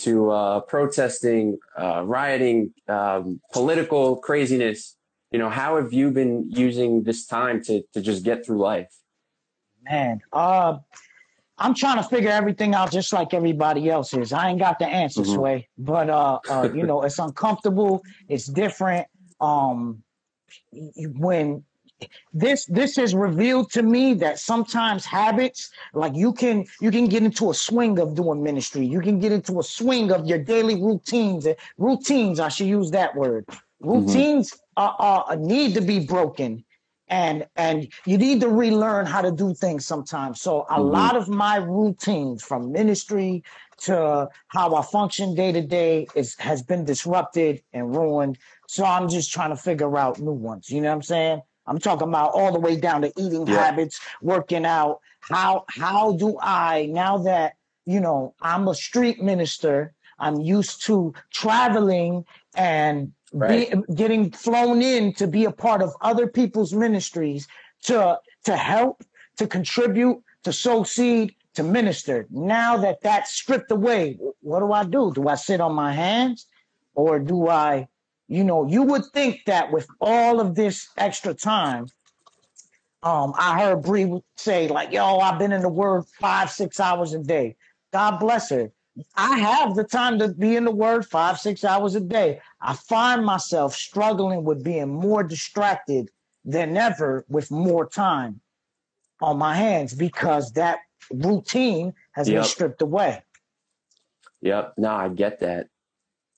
to uh, protesting, uh, rioting, um, political craziness, you know, how have you been using this time to to just get through life? Man, uh, I'm trying to figure everything out just like everybody else is. I ain't got the answer, Mhm. Sway, but uh, uh, you know, it's uncomfortable. It's different. Um, when this this has revealed to me that sometimes habits like you can you can get into a swing of doing ministry. You can get into a swing of your daily routines routines i should use that word. Routines are, are need to be broken and and you need to relearn how to do things sometimes. So a Mhm. lot of my routines from ministry to how i function day to day is has been disrupted and ruined so i'm just trying to figure out new ones you know what i'm saying i'm talking about all the way down to eating Yeah. habits working out how how do i now that you know i'm a street minister i'm used to traveling and Right. be, getting flown in to be a part of other people's ministries to to help to contribute, to sow seed, to minister. Now that that's stripped away, what do I do? Do I sit on my hands or do I, you know, you would think that with all of this extra time, um, I heard Bri say, like, yo, I've been in the word five, six hours a day. God bless her. I have the time to be in the word five, six hours a day. I find myself struggling with being more distracted than ever with more time on my hands because that routine has been stripped away. Yep. No, I get that.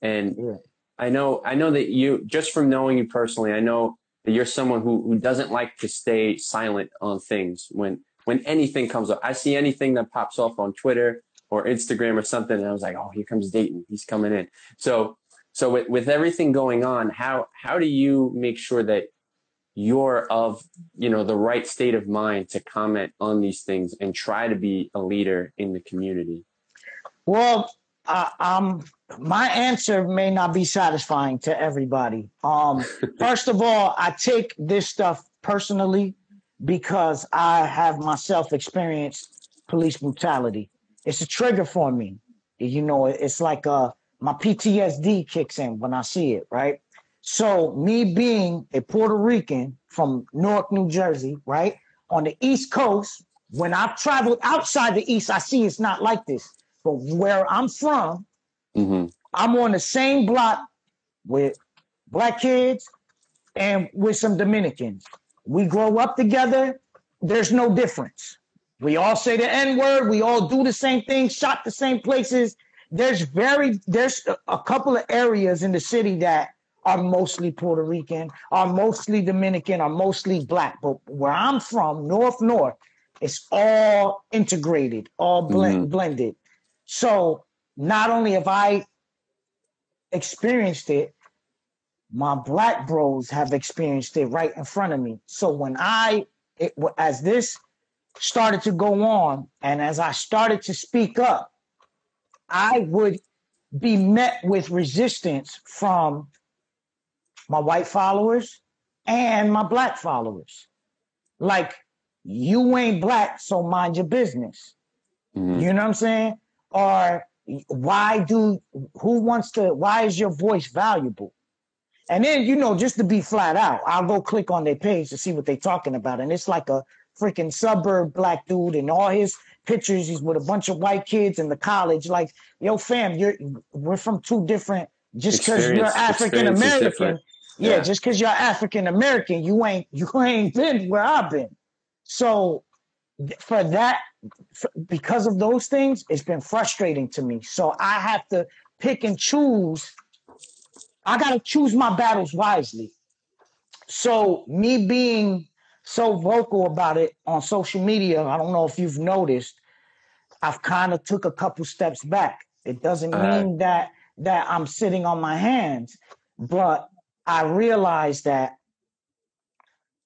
And Yeah. I know I know that you just from knowing you personally, I know that you're someone who, who doesn't like to stay silent on things when when anything comes up. I see anything that pops off on Twitter or Instagram or something, and I was like, oh, here comes Datin. He's coming in. So so with, with everything going on, how how do you make sure that you're of you know the right state of mind to comment on these things and try to be a leader in the community? Well, uh, um, my answer may not be satisfying to everybody. Um, first of all, I take this stuff personally because I have myself experienced police brutality. It's a trigger for me. You know, it's like uh, my PTSD kicks in when I see it, right? So, me being a Puerto Rican from Newark, New Jersey, right, on the East Coast, when I've traveled outside the East, I see it's not like this. But where I'm from, hmm I'm on the same block with black kids and with some Dominicans. We grow up together. There's no difference. We all say the N word. We all do the same thing, shop the same places. There's very, there's a, couple of areas in the city that are mostly Puerto Rican, are mostly Dominican, are mostly black. But where I'm from, North North, it's all integrated, all blend, blended. So not only have I experienced it, my black bros have experienced it right in front of me. So when I, it, as this started to go on, and as I started to speak up, I would be met with resistance from my white followers and my black followers. Like, you ain't black, so mind your business. hmm You know what I'm saying? Or why do who wants to why is your voice valuable? And then, you know, just to be flat out, I'll go click on their page to see what they're talking about. And it's like a freaking suburb black dude and all his pictures, he's with a bunch of white kids in the college. Like, yo, fam, you're we're from two different just because you're African American. Yeah, Yeah. just because you're African American, you ain't you ain't been where I've been. So for that f- because of those things, it's been frustrating to me. So I have to pick and choose. I got to choose my battles wisely. So me being so vocal about it on social media, I don't know if you've noticed, I've kind of took a couple steps back. It doesn't Uh, mean that that I'm sitting on my hands, but I realize that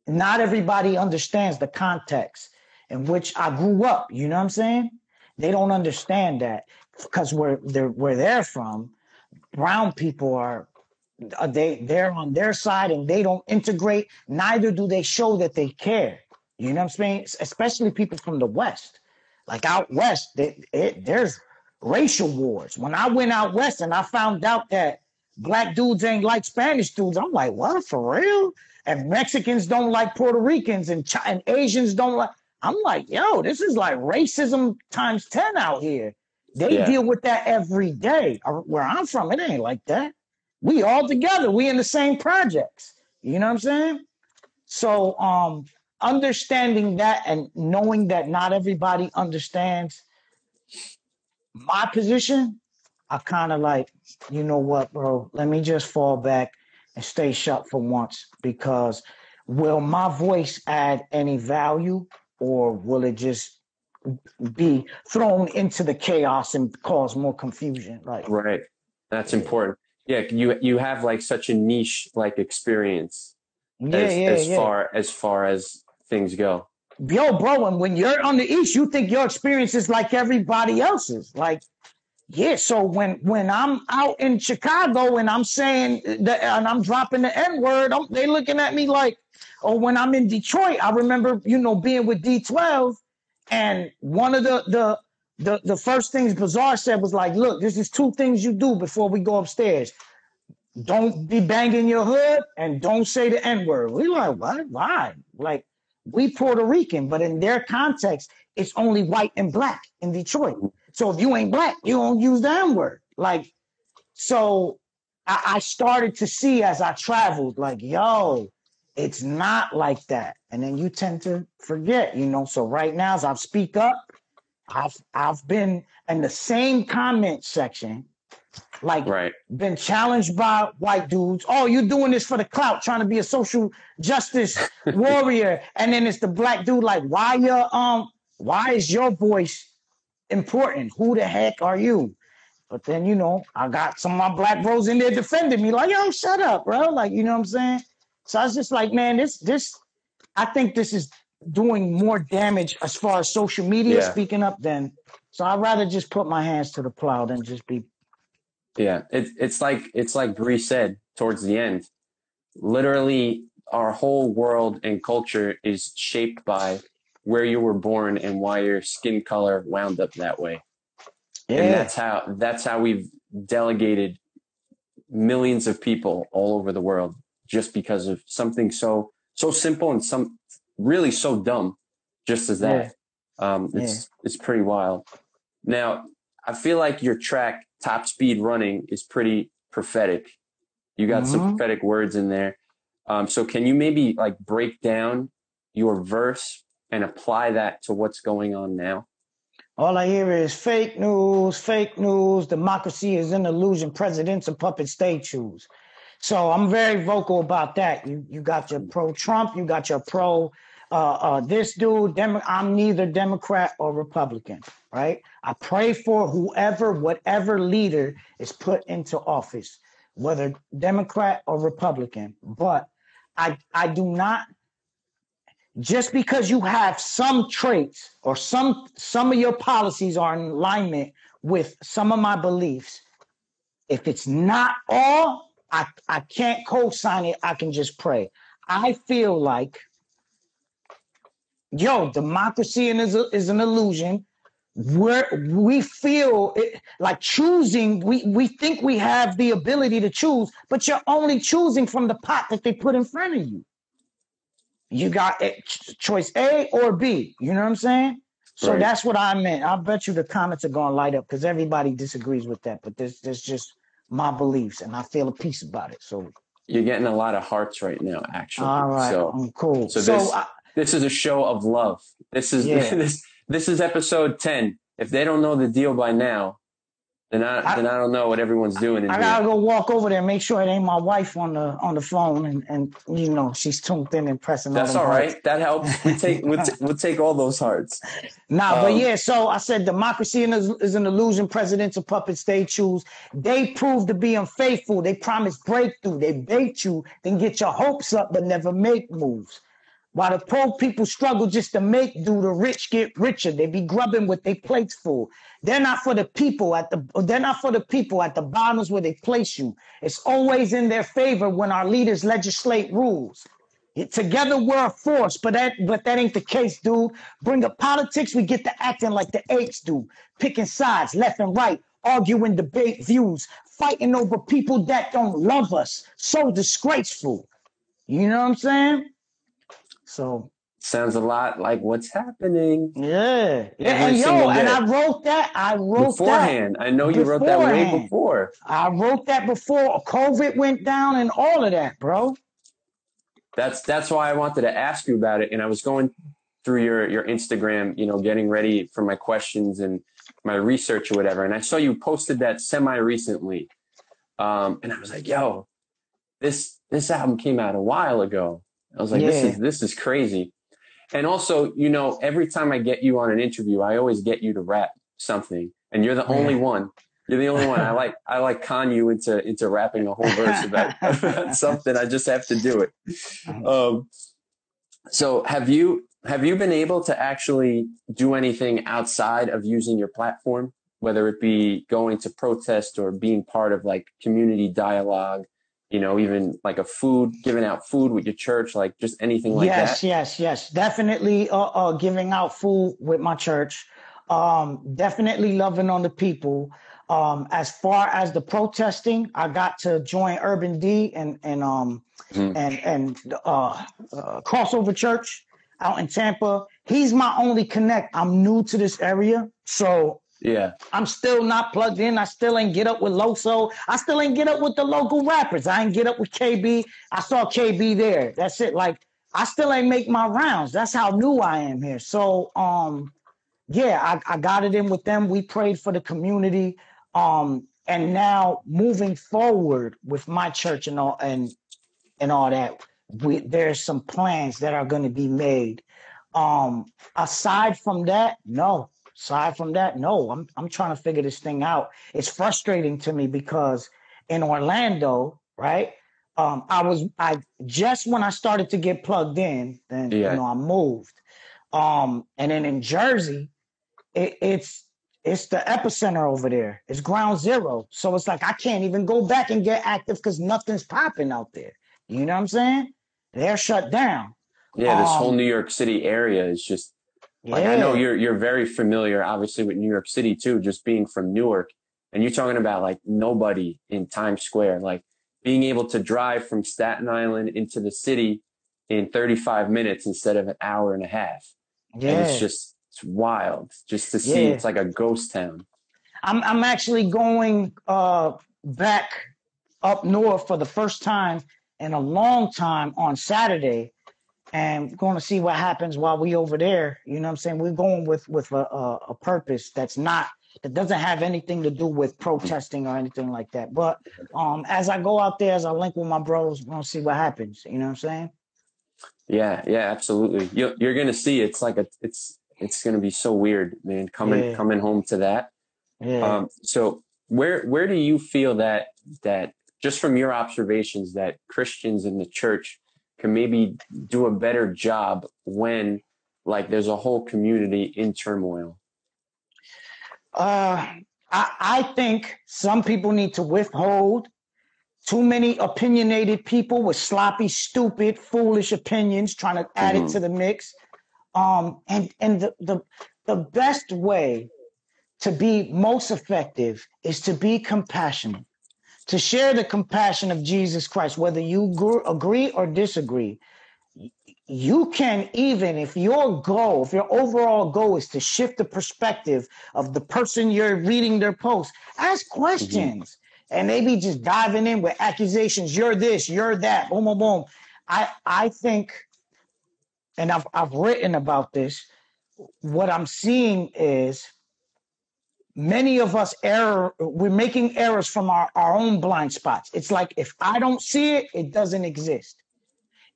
not everybody understands the context in which I grew up. You know what I'm saying? They don't understand that because where they're where they're from, brown people are uh, they they're on their side and they don't integrate. Neither do they show that they care. You know what I'm saying? Especially people from the West, like out west, they, it, there's racial wars. When I went out west and I found out that black dudes ain't like Spanish dudes, I'm like, what for real? And Mexicans don't like Puerto Ricans and Chi- and Asians don't like. I'm like, yo, this is like racism times ten out here. They Yeah. deal with that every day. Uh, Where I'm from, it ain't like that. We all together. We in the same projects. You know what I'm saying? So, um, understanding that and knowing that not everybody understands my position, I kind of like, you know what, bro? Let me just fall back and stay shut for once because will my voice add any value or will it just be thrown into the chaos and cause more confusion? Like, Right. That's important. Yeah, you you have like such a niche like experience yeah, as, yeah, as yeah. far as far as things go. yo, bro, and when you're on the east, you think your experience is like everybody else's. Like, Yeah, so when when I'm out in Chicago and I'm saying and I'm dropping the N word, they looking at me like, or when I'm in Detroit, I remember you know being with D12, and one of the the the, the first things Bizarre said was like, look, this is two things you do before we go upstairs. Don't be banging your hood and don't say the N word. We like, what? Why? Like, we Puerto Rican, but in their context, it's only white and black in Detroit. So if you ain't black, you don't use the N word. Like, so I, I started to see as I traveled, like, yo, it's not like that. And then you tend to forget, you know. So right now, as I speak up, I've I've been in the same comment section, like Right. been challenged by white dudes. Oh, you doing this for the clout, trying to be a social justice warrior, and then it's the black dude like, why your um, why is your voice important? Who the heck are you? But then you know, I got some of my black bros in there defending me, like, yo, shut up, bro. Like, you know what I'm saying? So I was just like, man, this this I think this is doing more damage as far as social media Yeah. speaking up than so I'd rather just put my hands to the plow than just be Yeah, it's it's like it's like Bri said towards the end. Literally, our whole world and culture is shaped by where you were born and why your skin color wound up that way. Yeah. And that's how that's how we've delegated millions of people all over the world just because of something so so simple and some really so dumb, just as that. Um, it's it's pretty wild. Now, I feel like your track "Top Speed Running" is pretty prophetic. You got some Mhm. prophetic words in there. Um, so, can you maybe like break down your verse and apply that to what's going on now? All I hear is fake news, fake news. Democracy is an illusion. Presidents are puppet statues. So I'm very vocal about that. You you got your pro Trump, you got your pro uh, uh, this dude. I'm neither Democrat or Republican, right? I pray for whoever, whatever leader is put into office, whether Democrat or Republican. But I I do not just because you have some traits or some some of your policies are in alignment with some of my beliefs if it's not all i i can't co-sign it i can just pray i feel like yo democracy is, a, is an illusion where we feel it, like choosing we we think we have the ability to choose but you're only choosing from the pot that they put in front of you you got eh, a- choice A or B. You know what I'm saying? So Right. that's what I meant. I bet you the comments are gonna light up because everybody disagrees with that. But this this just my beliefs, and I feel a piece about it. So You're getting a lot of hearts right now, actually. all right, So, I'm cool. so So, this- I, this is a show of love. This is Yeah. this this is episode ten. If they don't know the deal by now, then I, I- then I don't know what everyone's doing in I gotta go walk over there and make sure it ain't my wife on the on the phone, and and you know she's tuned in and pressing. That's all all them hearts. right. That helps. We take we'll, t- we'll take all those hearts. Nah, but Um, yeah, so I said democracy is, is an illusion. Presidents are puppets they choose. They prove to be unfaithful. They promise breakthrough. They bait you, then get your hopes up, but never make moves. While the poor people struggle just to make do, the rich get richer. They be grubbing with their plates full. They're not for the people at the they're not for the people at the bottoms where they place you. It's always in their favor when our leaders legislate rules. Together we're a force, but that but that ain't the case, dude. Bring up politics, we get to acting like the apes do, picking sides left and right, arguing debate views, fighting over people that don't love us. So disgraceful. You know what I'm saying? So Sounds a lot like what's happening yeah, yeah, and yo, and. I wrote that. I wrote beforehand. I know you wrote that way before. I wrote that before COVID went down and all of that, bro. That's that's why I wanted to ask you about it. And I was going through your your Instagram, you know, getting ready for my questions and my research or whatever. And I saw you posted that semi recently. Um, and I was like, yo, this this album came out a while ago. I was like, this is this is crazy. And also, you know, every time I get you on an interview, I always get you to rap something. And you're the only one. You're the only one. I like I like con you into into rapping a whole verse about, about something. I just have to do it. Um, so have you have you been able to actually do anything outside of using your platform whether it be going to protest or being part of like community dialogue, you know, even like a food, giving out food with your church, like just anything like yes, that? yes, yes. Yes. Definitely uh, uh, giving out food with my church. Um, definitely loving on the people. Um, as far as the protesting, I got to join Urban D and and um Mhm. and and uh, uh, crossover church out in Tampa. He's my only connect. I'm new to this area, so Yeah. I'm still not plugged in. I still ain't get up with Loso. I still ain't get up with the local rappers. I ain't get up with KB. I saw KB there. That's it. Like I still ain't make my rounds. That's how new I am here. So um yeah, I, I got it in with them. We prayed for the community. Um and now moving forward with my church and all and and all that, we there's some plans that are going to be made. Um aside from that, no. Aside from that, no. I'm I'm trying to figure this thing out. It's frustrating to me because in Orlando, right? Um, I was I just when I started to get plugged in, then Yeah. you know I moved. Um, and then in Jersey, it, it's it's the epicenter over there. It's ground zero. So it's like I can't even go back and get active because nothing's popping out there. You know what I'm saying? They're shut down. Yeah. This whole Um, New York City area is just Yeah. like, I know you're, you're very familiar, obviously, with New York City too, just being from Newark. And you're talking about like nobody in Times Square, like being able to drive from Staten Island into the city in 35 minutes instead of an hour and a half. And yeah. it's just, it's wild just to see. Yeah. It's like a ghost town. I'm I'm actually going uh back up north for the first time in a long time on Saturday and going to see what happens while we over there. You know what I'm saying? We're going with with a, a, a purpose that's not that doesn't have anything to do with protesting or anything like that. But um as I go out there, as I link with my bros, we're gonna see what happens. You know what I'm saying? Yeah, yeah, absolutely. You're, you're gonna see. It's like a, it's, it's gonna be so weird, man. Coming, Yeah. coming home to that. Yeah. Um, so where, where do you feel that, that just from your observations that Christians in the church can maybe do a better job when like there's a whole community in turmoil? Uh, I, I think some people need to withhold. Too many opinionated people with sloppy, stupid, foolish opinions trying to add it Mhm. to the mix. Um, and and the, the the best way to be most effective is to be compassionate, to share the compassion of Jesus Christ, whether you gr- agree or disagree you can even if your goal if your overall goal is to shift the perspective of the person you're reading their post ask mm-hmm. questions. And they be just diving in with accusations. You're this you're that boom boom boom. I i think and i've i've written about this what i'm seeing is many of us error we're making errors from our, our own blind spots. It's like if i don't see it it doesn't exist.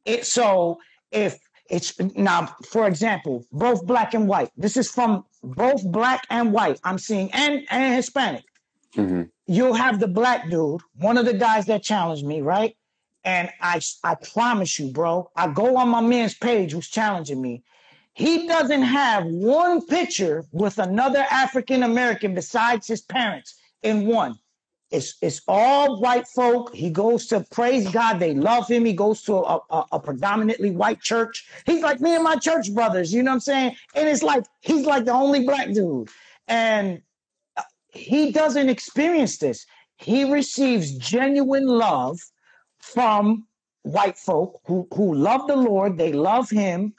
It so if it's now for example both black and white. This is from both black and white. I'm seeing and and hispanic. Mhm. you'll have the black dude one of the guys that challenged me right? And i i promise you bro i go on my man's page who's challenging me he doesn't have one picture with another african american besides his parents in one it's it's all white folk. He goes to praise God. They love him. He goes to a, a, a predominantly white church. He's like me and my church brothers. You know what I'm saying? And it's like he's like the only black dude, and uh, he doesn't experience this. He receives genuine love from white folk who who love the Lord. They love him.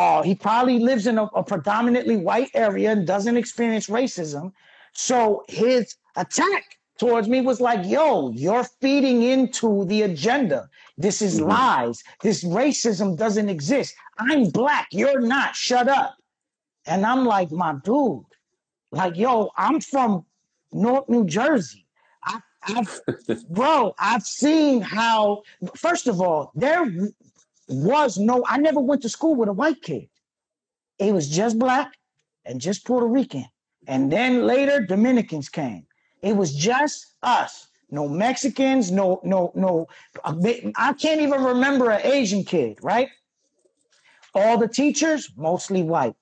Uh, he probably lives in a, a predominantly white area and doesn't experience racism. So his attack towards me was like, yo, you're feeding into the agenda. This is Mhm. lies. This racism doesn't exist. I'm black. You're not. Shut up. And I'm like, my dude, like, yo, I'm from North New Jersey. I, I've, bro, I've seen how, first of all, there was no, I never went to school with a white kid. It was just black and just Puerto Rican. And then later, Dominicans came. It was just us. No Mexicans, no, no, no. I can't even remember an Asian kid, right? All the teachers, mostly white.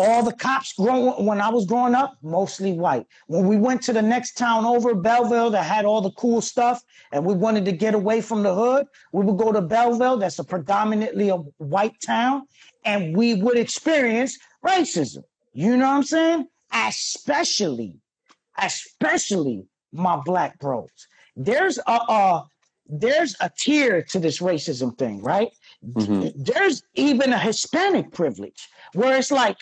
All the cops growing when I was growing up, mostly white. When we went to the next town over, Belleville, that had all the cool stuff, and we wanted to get away from the hood, we would go to Belleville, that's a predominantly a white town, and we would experience racism. You know what I'm saying? Especially, especially my black bros. There's a, a there's a tier to this racism thing, right? Mhm. There's even a Hispanic privilege where it's like,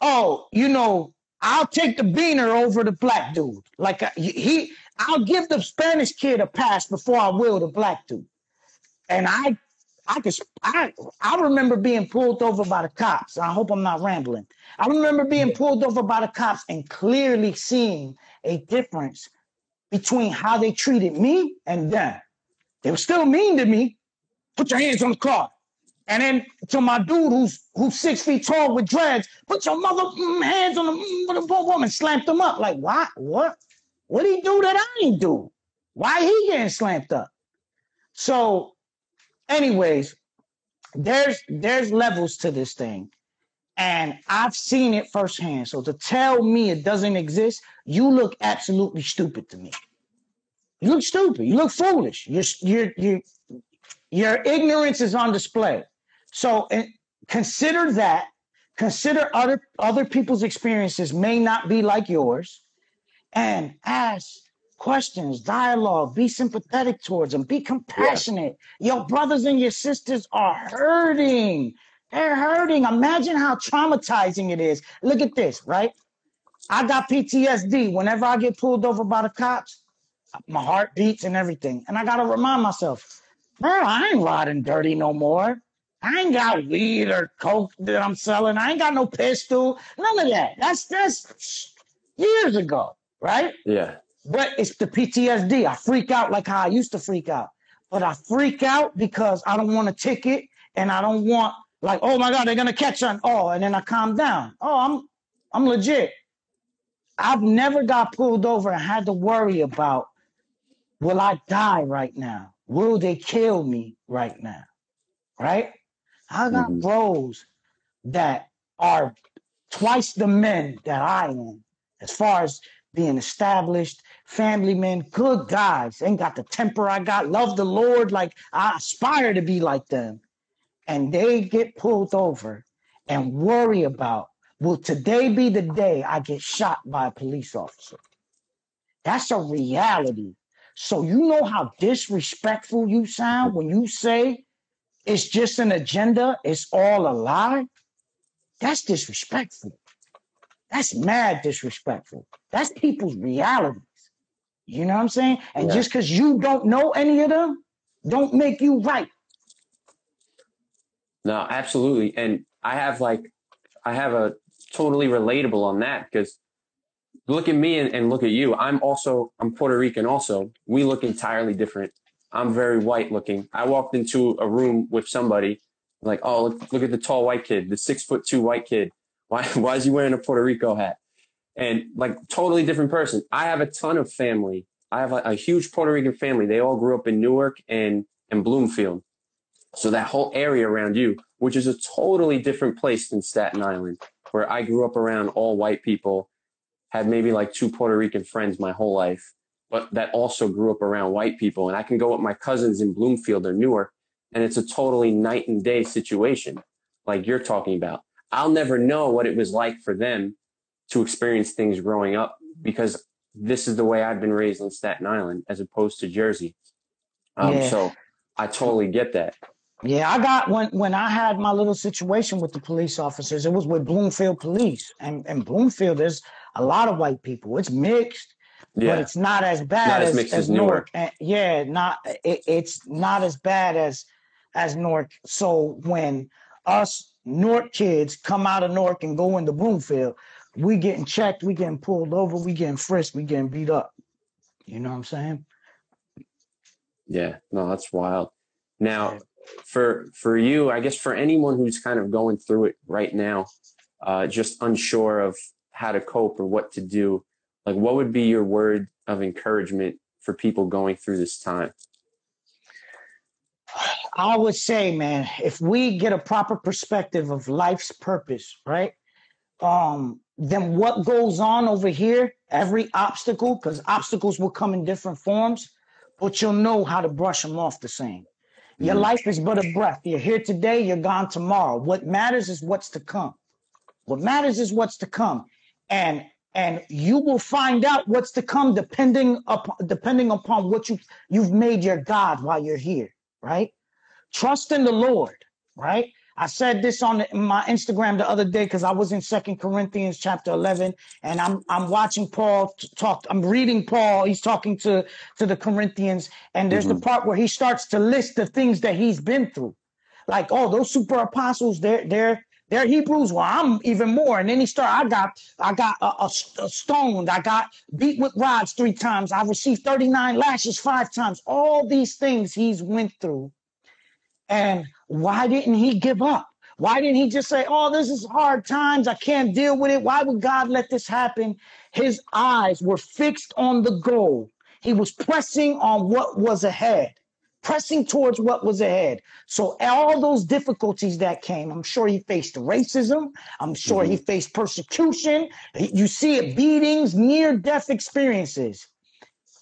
oh, you know, I'll take the beaner over the black dude. Like uh, he, he- I'll give the Spanish kid a pass before I will the black dude. And I, I could, I, I remember being pulled over by the cops. I hope I'm not rambling. I remember being pulled over by the cops and clearly seeing a difference between how they treated me and them. They were still mean to me. Put your hands on the car. And then to my dude who's who's six feet tall with dreads, put your mother mm, hands on the, mm, woman, slapped him up. Like, what? What? What he do that I ain't do? Why he getting slammed up? So, anyways, there's there's levels to this thing. And I've seen it firsthand. So to tell me it doesn't exist, you look absolutely stupid to me. You look stupid. You look foolish. You're you're you your ignorance is on display. So consider that. Consider other other people's experiences may not be like yours, and ask questions, dialogue, be sympathetic towards them, be compassionate. Your brothers and your sisters are hurting. They're hurting. Imagine how traumatizing it is. Look at this, right? I got PTSD. Whenever I get pulled over by the cops, my heart beats and everything. And I gotta remind myself, bro, I ain't riding dirty no more. I ain't got weed or coke that I'm selling. I ain't got no pistol. None of that. That's that's years ago, right? Yeah. But it's the PTSD. I freak out like how I used to freak out. But I freak out because I don't want a ticket and I don't want like, oh my God, they're gonna catch on. Oh, and then I calm down. Oh, I'm I'm legit. I've never got pulled over and had to worry about will I die right now? Will they kill me right now? Right? I got Mhm. bros that are twice the men that I am, as far as being established, family men, good guys, ain't got the temper I got, love the Lord, like I aspire to be like them. And they get pulled over and worry about will today be the day I get shot by a police officer? That's a reality. So you know how disrespectful you sound when you say it's just an agenda, it's all a lie? That's disrespectful. That's mad disrespectful. That's people's realities. You know what I'm saying? And Yeah. just because you don't know any of them, don't make you right. No, absolutely. And I have like, I have a totally relatable on that because look at me and, and look at you. I'm also, I'm Puerto Rican also. We look entirely different. I'm very white looking. I walked into a room with somebody like, oh, look, look at the tall white kid, the six foot two white kid. Why, why is he wearing a Puerto Rico hat? And like totally different person. I have a ton of family. I have a, a huge Puerto Rican family. They all grew up in Newark and, and Bloomfield. So that whole area around you, which is a totally different place than Staten Island, where I grew up around all white people, had maybe like two Puerto Rican friends my whole life, but that also grew up around white people. And I can go with my cousins in Bloomfield or Newark, and it's a totally night and day situation, like you're talking about. I'll never know what it was like for them to experience things growing up because this is the way I've been raised in Staten Island as opposed to Jersey. Um, Yeah. So I totally get that. Yeah, I got when when I had my little situation with the police officers, it was with Bloomfield Police. And and Bloomfield, there's a lot of white people. It's mixed, but it's not as bad Not as as, as, as Newark. Newark. Yeah, not it, it's not as bad as as Newark. So when us Newark kids come out of Newark and go into Bloomfield, we getting checked, we getting pulled over, we getting frisked, we getting beat up. You know what I'm saying? Yeah, no, that's wild. Now, for for you, I guess for anyone who's kind of going through it right now, uh, just unsure of how to cope or what to do, like what would be your word of encouragement for people going through this time? I would say, man, if we get a proper perspective of life's purpose, right? um, then what goes on over here, every obstacle, because obstacles will come in different forms, but you'll know how to brush them off the same. Your Mhm. life is but a breath. You're here today, you're gone tomorrow. What matters is what's to come. What matters is what's to come. And and you will find out what's to come depending upon depending upon what you you've made your God while you're here, right? Trust in the Lord, right? I said this on my Instagram the other day because I was in Second Corinthians chapter 11, and I'm I'm watching Paul talk. I'm reading Paul. He's talking to to the Corinthians, and there's the mm-hmm. part where he starts to list the things that he's been through, like oh those super apostles, they're they're they're Hebrews. Well, I'm even more. And then he started. I got I got a, a, a stoned. I got beat with rods three times. I received 39 lashes five times. All these things he's went through and why didn't he give up? Why didn't he just say, Oh, this is hard times. I can't deal with it. Why would God let this happen? His eyes were fixed on the goal. He was pressing on what was ahead, pressing towards what was ahead. So, all those difficulties that came, I'm sure he faced racism. I'm sure he mm-hmm. faced persecution. You see it, beatings, near death experiences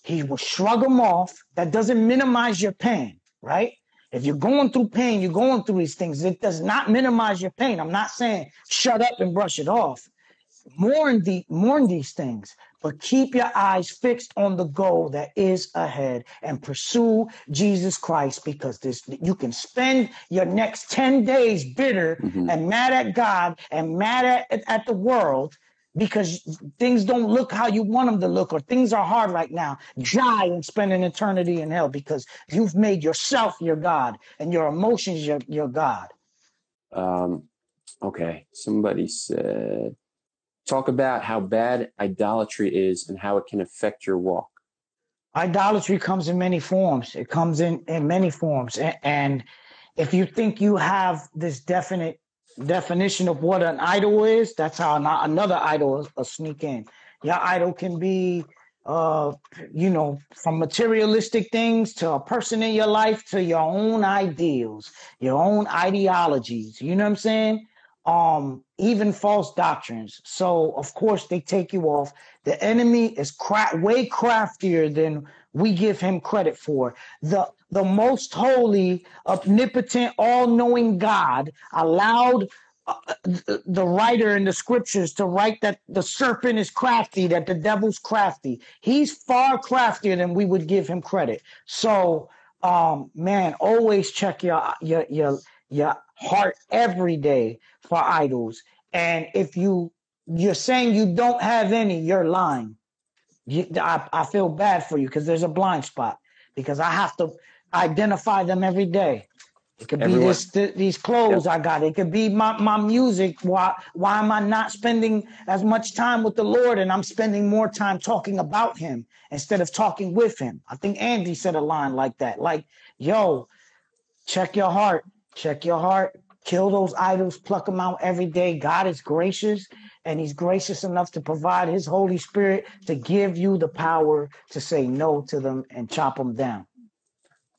he will shrug them off. That doesn't minimize your pain, right? If you're going through pain, you're going through these things. It does not minimize your pain. I'm not saying shut up and brush it off. Mourn the mourn these things, but keep your eyes fixed on the goal that is ahead and pursue Jesus Christ because this you can spend your next 10 days bitter Mhm. and mad at God and mad at, at the world because things don't look how you want them to look or things are hard right now. Die and spend an eternity in hell because you've made yourself your God and your emotions your, your God. Um, okay. Somebody said, talk about how bad idolatry is and how it can affect your walk. Idolatry comes in many forms. It comes in, in many forms. And if you think you have this definite definition of what an idol is, that's how an, another idol will sneak in. Your idol can be, uh, you know, from materialistic things to a person in your life to your own ideals, your own ideologies. You know what I'm saying? Um, even false doctrines. So of course they take you off. The enemy is cra- way craftier than we give him credit for. The the most holy, omnipotent, all-knowing God allowed uh, the the writer in the scriptures to write that the serpent is crafty, that the devil's crafty. He's far craftier than we would give him credit. So, um, man, always check your your your your heart every day for idols. And if you you're saying you don't have any, you're lying. You, I, I feel bad for you because there's a blind spot because I have to identify them every day. It could be this th- these clothes I got. It could be my, my music. Why why am I not spending as much time with the Lord and I'm spending more time talking about him instead of talking with him? I think Andy said a line like that. Like, yo, check your heart. Check your heart. Kill those idols, pluck them out every day. God is gracious and he's gracious enough to provide his Holy Spirit to give you the power to say no to them and chop them down.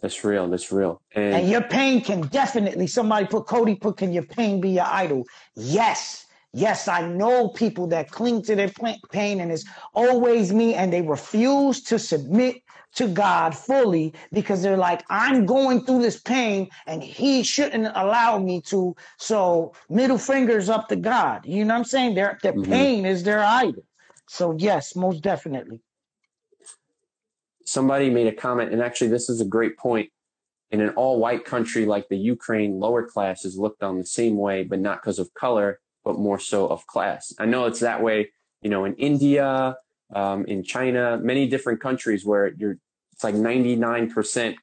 That's real. That's real. And, And your pain can definitely, somebody put, Cody put, can your pain be your idol? Yes. Yes, I know people that cling to their pain and it's always me and they refuse to submit to God fully because they're like, I'm going through this pain and he shouldn't allow me to. So middle fingers up to God. You know what I'm saying? Their, their Mhm. pain is their idol. So yes, most definitely. somebody made a comment, and actually, this is a great point. In an all white country like the Ukraine, lower class is looked on the same way, but not because of color, but more so of class. I know it's that way, you know, in India, um, in China, many different countries where you're, it's like 99%,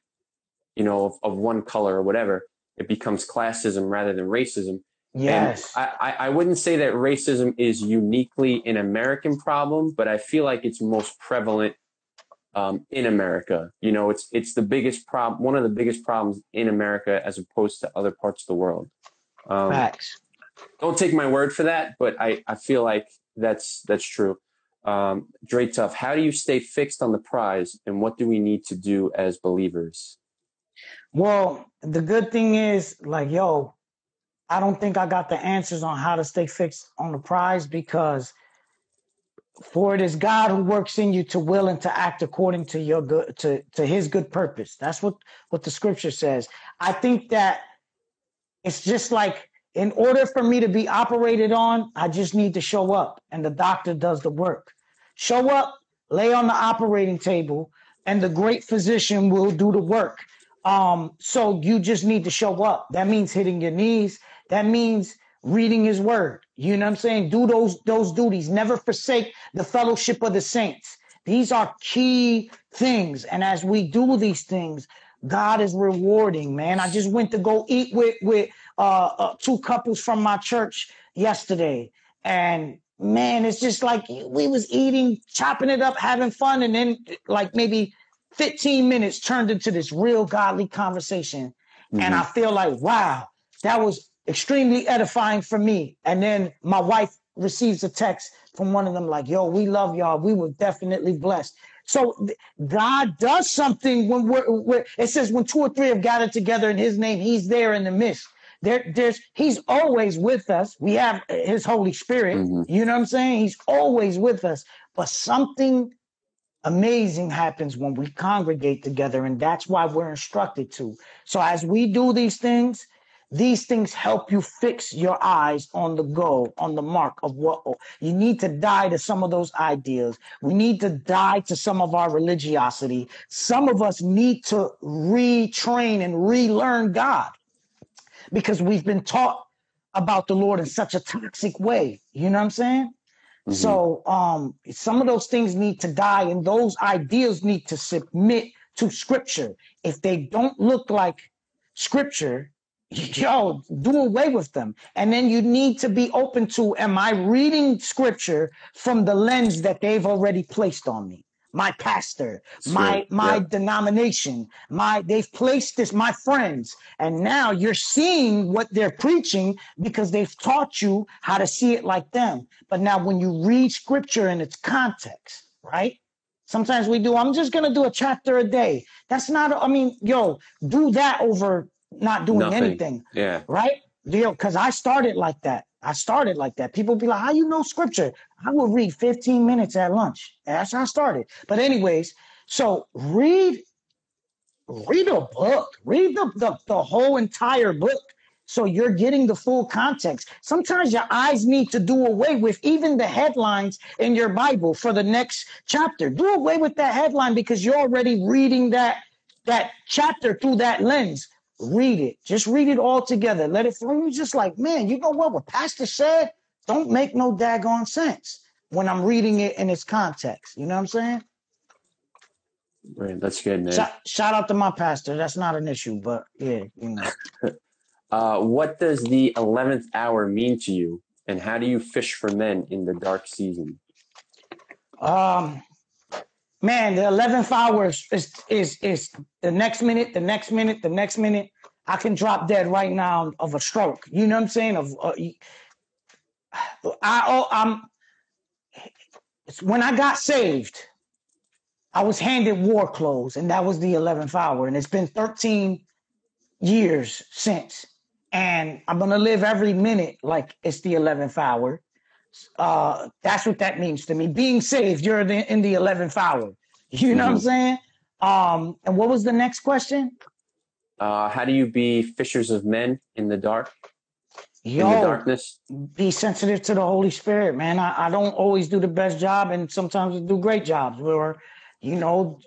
you know, of, of one color or whatever. It becomes classism rather than racism. Yes. I, I, I wouldn't say that racism is uniquely an American problem, but I feel like it's most prevalent um, in America. You know, it's it's the biggest problem, one of the biggest problems in America as opposed to other parts of the world. Um, Facts. don't take my word for that, but I, I feel like that's that's true. Um, Dre Tough, how do you stay fixed on the prize, and what do we need to do as believers? Well, the good thing is, like, yo, I don't think I got the answers on how to stay fixed on the prize because for it is God who works in you to will and to act according to your good to, to his good purpose. That's what, what the scripture says. I think that it's just like in order for me to be operated on, I just need to show up and the doctor does the work. Show up, lay on the operating table, and the great physician will do the work. Um, so you just need to show up. That means hitting your knees. That means reading his word. You know what I'm saying? Do those those duties. Never forsake the fellowship of the saints. These are key things. And as we do these things, God is rewarding, man. I just went to go eat with with uh, uh, two couples from my church yesterday, and man, it's just like we was eating, chopping it up, having fun, and then like maybe 15 minutes turned into this real godly conversation, mm-hmm. and I feel like wow, that was extremely edifying for me. And then my wife receives a text from one of them like, "Yo, we love y'all. We were definitely blessed." So God does something when we're, we're, it says when two or three have gathered together in his name, he's there in the midst. There, there's he's always with us. We have his Holy Spirit. Mm-hmm. You know what I'm saying? He's always with us. But something amazing happens when we congregate together, and that's why we're instructed to. So as we do these things, these things help you fix your eyes on the goal, on the mark of what you need to die to some of those ideas. We need to die to some of our religiosity. Some of us need to retrain and relearn God because we've been taught about the Lord in such a toxic way. You know what I'm saying? Mm-hmm. So um, some of those things need to die, and those ideas need to submit to Scripture. If they don't look like Scripture, yo, do away with them. And then you need to be open to, am I reading scripture from the lens that they've already placed on me? My pastor, my my denomination, my they've placed this, my friends, and now you're seeing what they're preaching because they've taught you how to see it like them. But now when you read scripture in its context, right? Sometimes we do, I'm just gonna do a chapter a day. That's not, I mean, yo, do that over not doing Nothing. anything. Yeah. Right? Deal. Because I started like that. I started like that. People be like, how you know scripture? I will read 15 minutes at lunch. That's how I started. But anyways, so read, read a book. Read the, the, the whole entire book. So you're getting the full context. Sometimes your eyes need to do away with even the headlines in your Bible for the next chapter. Do away with that headline because you're already reading that that chapter through that lens. Read it. Just read it all together. Let it flow. You just like, man, you know what? What Pastor said don't make no daggone sense when I'm reading it in its context. You know what I'm saying? Right. That's good, man. Shout, shout out to my pastor. That's not an issue, but yeah, you know. uh, what does the 11th hour mean to you? And how do you fish for men in the dark season? Um, man, the 11th hour is, is, is, is the next minute, the next minute, the next minute. I can drop dead right now of a stroke. You know what I'm saying? Of uh, I oh I'm when I got saved, I was handed war clothes, and that was the 11th hour. And it's been 13 years since. And I'm gonna live every minute like it's the 11th hour. Uh, that's what that means to me. Being saved, you're in the, in the 11th hour. You know mm-hmm. what I'm mm-hmm. saying? Um, and what was the next question? Uh, how do you be fishers of men in the dark? Yo, in the darkness. Be sensitive to the Holy Spirit, man. I, I don't always do the best job, and sometimes I do great jobs. Where, you know,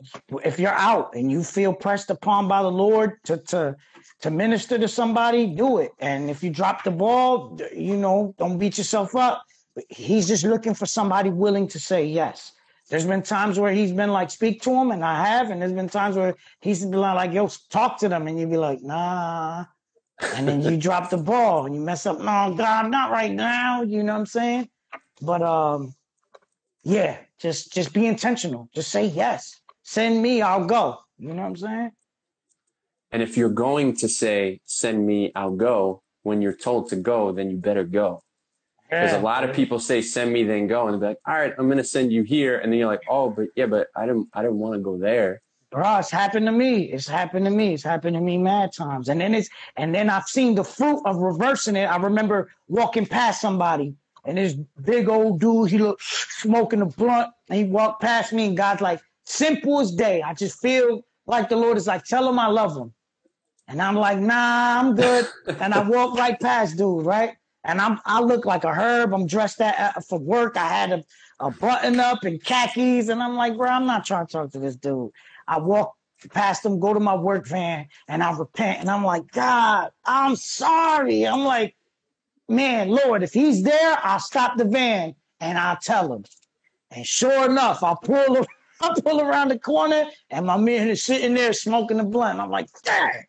if you're out and you feel pressed upon by the Lord to to to minister to somebody, do it. And if you drop the ball, you know, don't beat yourself up. He's just looking for somebody willing to say yes. There's been times where he's been like, speak to him, and I have, and there's been times where he's been like, yo, talk to them, and you'd be like, nah. And then you drop the ball and you mess up. No, God, not right now. You know what I'm saying? But um, yeah, just just be intentional. Just say yes. Send me, I'll go. You know what I'm saying? And if you're going to say, send me, I'll go, when you're told to go, then you better go. Because yeah. a lot of people say send me, then go, and they're like, all right, I'm gonna send you here, and then you're like, oh, but yeah, but I didn't, I didn't want to go there. Bro, it's happened to me. It's happened to me. It's happened to me mad times. And then it's and then I've seen the fruit of reversing it. I remember walking past somebody and this big old dude, he looked smoking a blunt, and he walked past me, and God's like, simple as day. I just feel like the Lord is like, tell him I love him. And I'm like, nah, I'm good. and I walk right past dude, right? And I'm I look like a herb. I'm dressed at, for work. I had a, a button up and khakis, and I'm like, bro, I'm not trying to talk to this dude. I walk past him, go to my work van, and I repent. And I'm like, God, I'm sorry. I'm like, man, Lord, if he's there, I'll stop the van and I'll tell him. And sure enough, I pull I pull around the corner and my man is sitting there smoking a blunt. I'm like, dang.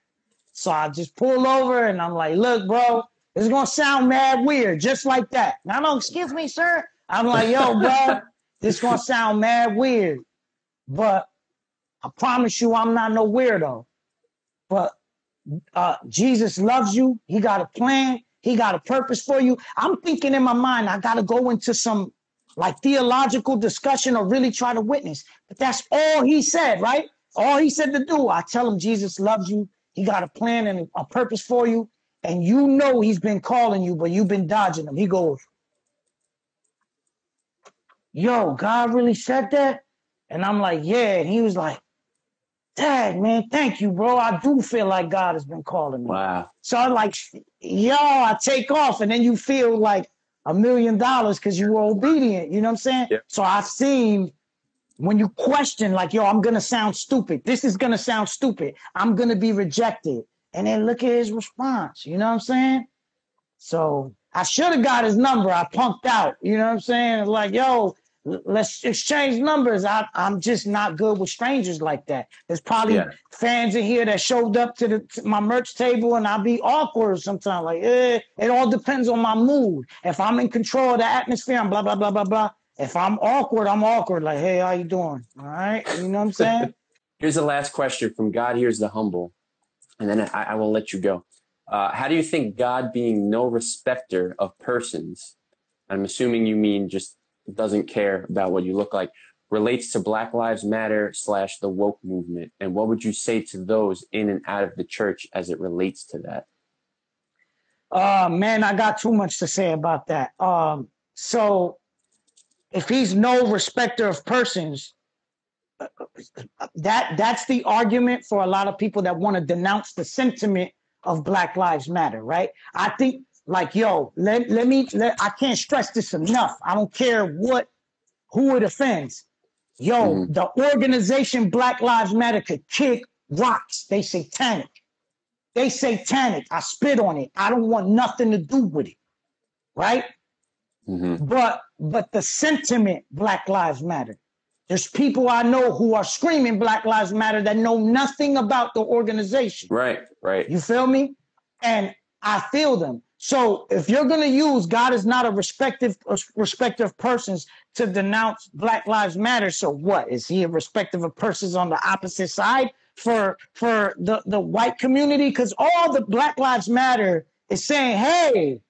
So I just pull over and I'm like, look, bro, it's gonna sound mad weird, just like that. Now, no, excuse me, sir. I'm like, yo, bro, this gonna sound mad weird, but I promise you, I'm not no weirdo. But uh, Jesus loves you. He got a plan. He got a purpose for you. I'm thinking in my mind, I got to go into some like theological discussion or really try to witness. But that's all he said, right? All he said to do. I tell him Jesus loves you. He got a plan and a purpose for you. And you know he's been calling you, but you've been dodging him. He goes, Yo, God really said that? And I'm like, Yeah. And he was like, Dad, man, thank you, bro. I do feel like God has been calling me. Wow. So I'm like, yo, I take off, and then you feel like a million dollars because you were obedient. You know what I'm saying? Yep. So I've seen when you question, like, yo, I'm gonna sound stupid. This is gonna sound stupid. I'm gonna be rejected. And then look at his response. You know what I'm saying? So I should have got his number. I punked out. You know what I'm saying? Like, yo, let's exchange numbers. I, I'm just not good with strangers like that. There's probably Yeah. fans in here that showed up to, the, to my merch table and I'll be awkward sometimes. Like, eh, it all depends on my mood. If I'm in control of the atmosphere, I'm blah, blah, blah, blah, blah. If I'm awkward, I'm awkward. Like, hey, how you doing? All right. You know what I'm saying? Here's the last question from God Here's the Humble, and then I, I will let you go. Uh, how do you think God, being no respecter of persons, I'm assuming you mean just doesn't care about what you look like, relates to Black Lives Matter slash the woke movement? And what would you say to those in and out of the church as it relates to that? Uh man, I got too much to say about that. Um, so if he's no respecter of persons, that that's the argument for a lot of people that want to denounce the sentiment of Black Lives Matter, right? I think like yo, let, let me let I can't stress this enough. I don't care what who it offends. Yo, Mhm. the organization Black Lives Matter could kick rocks. They satanic. They satanic. I spit on it. I don't want nothing to do with it. Right? hmm But but the sentiment Black Lives Matter. There's people I know who are screaming Black Lives Matter that know nothing about the organization. Right, right. You feel me? And I feel them. So if you're going to use God is not a respective of persons to denounce Black Lives Matter, so what? Is he a respective of persons on the opposite side for for the the white community? Because all the Black Lives Matter is saying, hey,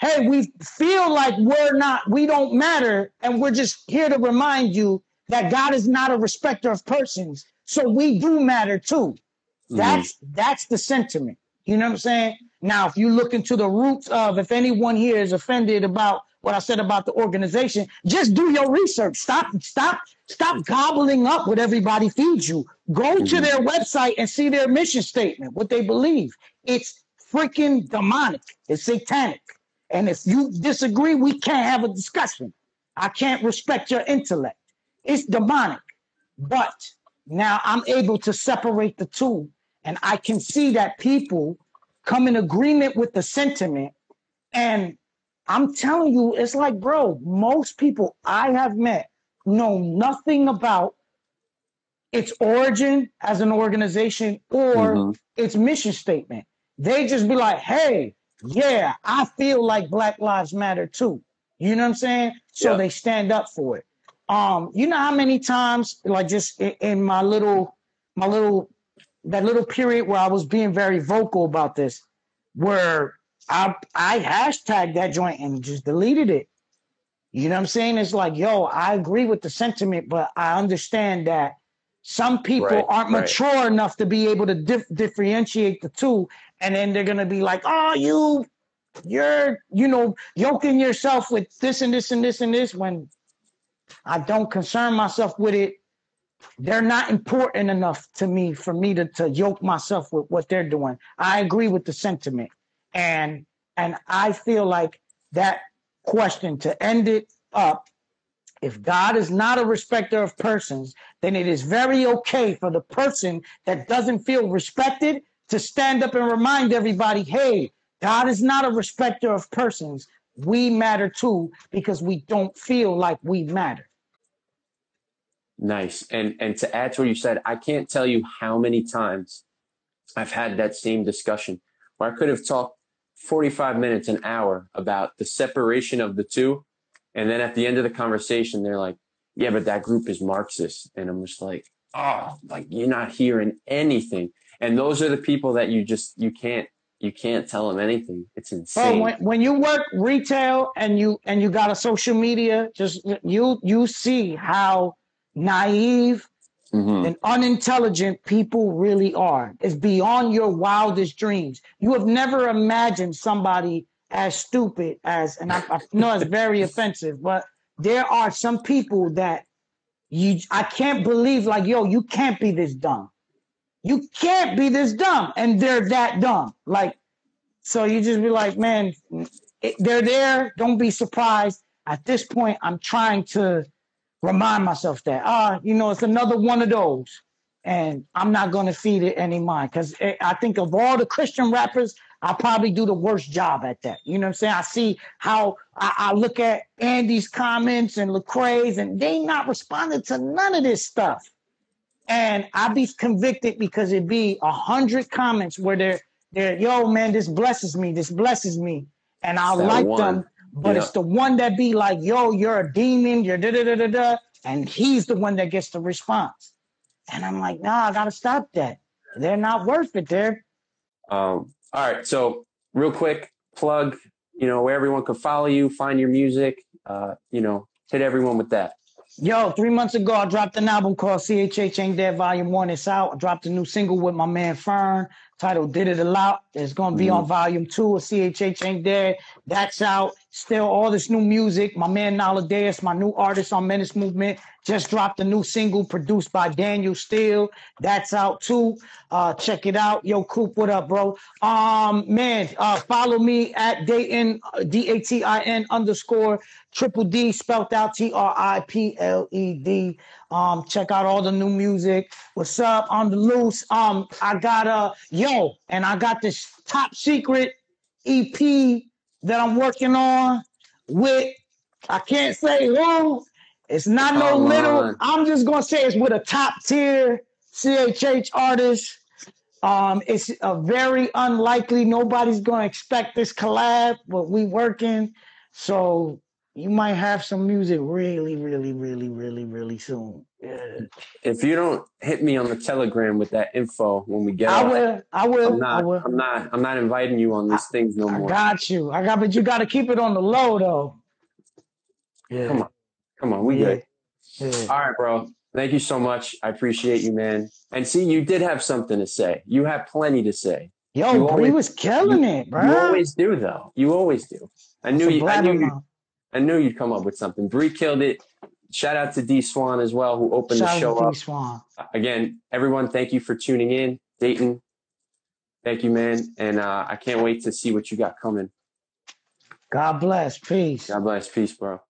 hey, we feel like we're not, we don't matter, and we're just here to remind you that God is not a respecter of persons. So we do matter too. That's that's the sentiment. You know what I'm saying? Now, if you look into the roots of if anyone here is offended about what I said about the organization, just do your research. Stop, stop, stop gobbling up what everybody feeds you. Go to Mhm. their website and see their mission statement, what they believe. It's freaking demonic. It's satanic. And if you disagree, we can't have a discussion. I can't respect your intellect. It's demonic. But now I'm able to separate the two, and I can see that people come in agreement with the sentiment. And I'm telling you, it's like, bro, most people I have met know nothing about its origin as an organization or Mhm. its mission statement. They just be like, hey, yeah, I feel like Black Lives Matter too. You know what I'm saying? So Yeah. they stand up for it. Um, you know how many times, like just in, in my little, my little, that little period where I was being very vocal about this, where I I hashtagged that joint and just deleted it. You know what I'm saying? It's like, yo, I agree with the sentiment, but I understand that Some people Right, aren't right. mature enough to be able to dif- differentiate the two, and then they're gonna be like, "Oh, you, you're, you know, yoking yourself with this and this and this and this." When I don't concern myself with it, they're not important enough to me for me to, to yoke myself with what they're doing. I agree with the sentiment. And and I feel like that question to end it up, if God is not a respecter of persons, then it is very okay for the person that doesn't feel respected to stand up and remind everybody, hey, God is not a respecter of persons. We matter too because we don't feel like we matter. Nice. And and to add to what you said, I can't tell you how many times I've had that same discussion where I could have talked 45 minutes, an hour about the separation of the two. And then at the end of the conversation, they're like, yeah, but that group is Marxist. And I'm just like, oh, like you're not hearing anything. And those are the people that you just, you can't, you can't tell them anything. It's Bro, insane. when, when you work retail and you and you got a social media, just you you see how naive Mhm. and unintelligent people really are. It's beyond your wildest dreams. You have never imagined somebody as stupid as, and I, I know it's very offensive, but there are some people that you I can't believe like, yo, you can't be this dumb. You can't be this dumb, and they're that dumb. Like, so you just be like, man, it, they're there. Don't be surprised. At this point, I'm trying to remind myself that, ah, you know, it's another one of those. And I'm not going to feed it any mind because I think of all the Christian rappers, I probably do the worst job at that. You know what I'm saying? I see how I, I look at Andy's comments and Lecrae's, and they not responding to none of this stuff. And I be convicted because it be a hundred comments where they're they're yo man, this blesses me, this blesses me, and I like one. them, but Yeah. it's the one that be like, yo, you're a demon, you're da da da da da, and he's the one that gets the response. And I'm like, nah, I gotta stop that. They're not worth it. They're Um, all right. So real quick plug, you know, where everyone can follow you, find your music, uh, you know, hit everyone with that. Yo, three months ago, I dropped an album called CHH Ain't Dead Volume 1. It's out. I dropped a new single with my man Fern titled Did It A Lot. It's going to be on Volume 2 of CHH Ain't Dead. That's out. Still, all this new music. My man Naladeus, my new artist on Menace Movement, just dropped a new single produced by Daniel Steele. That's out too. Uh, check it out. Yo, Coop, what up, bro? Um, man, uh, follow me at Datin, D-A-T-I-N underscore triple D spelled out T-R-I-P-L-E-D. Um, check out all the new music. What's up on the loose? Um, I got a yo, and I got this top secret EP that I'm working on with I can't say who. It's not no Come little. on. I'm just gonna say it's with a top tier CHH artist. Um, it's a very unlikely. Nobody's gonna expect this collab, but we working. So you might have some music really, really, really, really, really soon. Yeah. If you don't hit me on the telegram with that info when we get I off, will. I will. I'm I not, will. I'm not, I'm not inviting you on these things no I more. got you. I got, but you got to keep it on the low though. Yeah. Come on. Come on, we Yeah. good. Yeah. All right, bro. Thank you so much. I appreciate you, man. And see, you did have something to say. You have plenty to say. Yo, You always- was killing you, it, bro. You always do, though. You always do. I knew you. I knew you. I knew you'd come up with something. Bri killed it. Shout out to Dee Swan as well, who opened Shout the show up. Dee Swan. Again, everyone, thank you for tuning in. Datin, thank you, man. And uh, I can't wait to see what you got coming. God bless. Peace. God bless. Peace, bro.